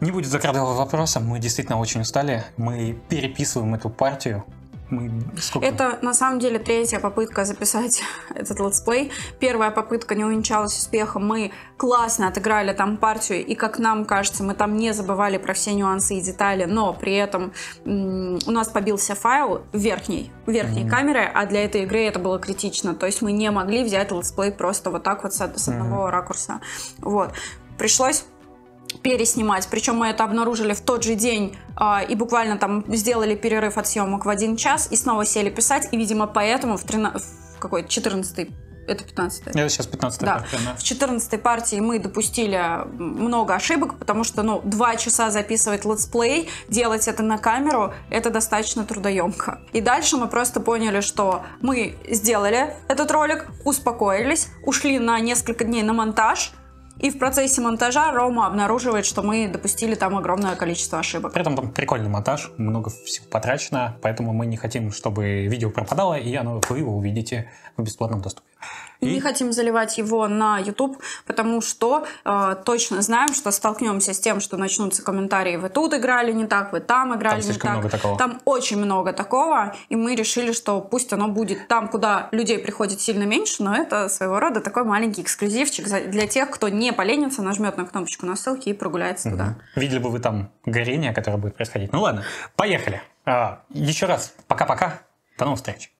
Не будет закрытого вопроса, мы действительно очень устали, мы переписываем эту партию, мы сколько? Это на самом деле третья попытка записать этот летсплей. Первая попытка не увенчалась успехом. Мы классно отыграли там партию, и как нам кажется, мы там не забывали про все нюансы и детали, но при этом у нас побился файл верхней, верхней mm-hmm. камеры, а для этой игры это было критично. То есть мы не могли взять летсплей просто вот так вот с, с одного mm-hmm. ракурса. Вот. Пришлось переснимать. Причем мы это обнаружили в тот же день э, и буквально там сделали перерыв от съемок в один час и снова сели писать. И, видимо, поэтому в, 13, в какой 14 это 15 Это сейчас 15 да. партия, да. В 14 партии мы допустили много ошибок, потому что, ну, два часа записывать летсплей, делать это на камеру, это достаточно трудоемко. И дальше мы просто поняли, что мы сделали этот ролик, успокоились, ушли на несколько дней на монтаж, и в процессе монтажа Рома обнаруживает, что мы допустили там огромное количество ошибок. При этом там прикольный монтаж, много всего потрачено, поэтому мы не хотим, чтобы видео пропадало, и оно, вы его увидите в бесплатном доступе. И... Не хотим заливать его на YouTube, потому что э, точно знаем, что столкнемся с тем, что начнутся комментарии, вы тут играли не так, вы там играли там не так. Много такого. Там очень много такого, и мы решили, что пусть оно будет там, куда людей приходит сильно меньше, но это своего рода такой маленький эксклюзивчик для тех, кто не поленится, нажмет на кнопочку на ссылке и прогуляется угу. туда. Видели бы вы там горение, которое будет происходить. Ну ладно, поехали. А, еще раз, пока-пока, до новых встреч.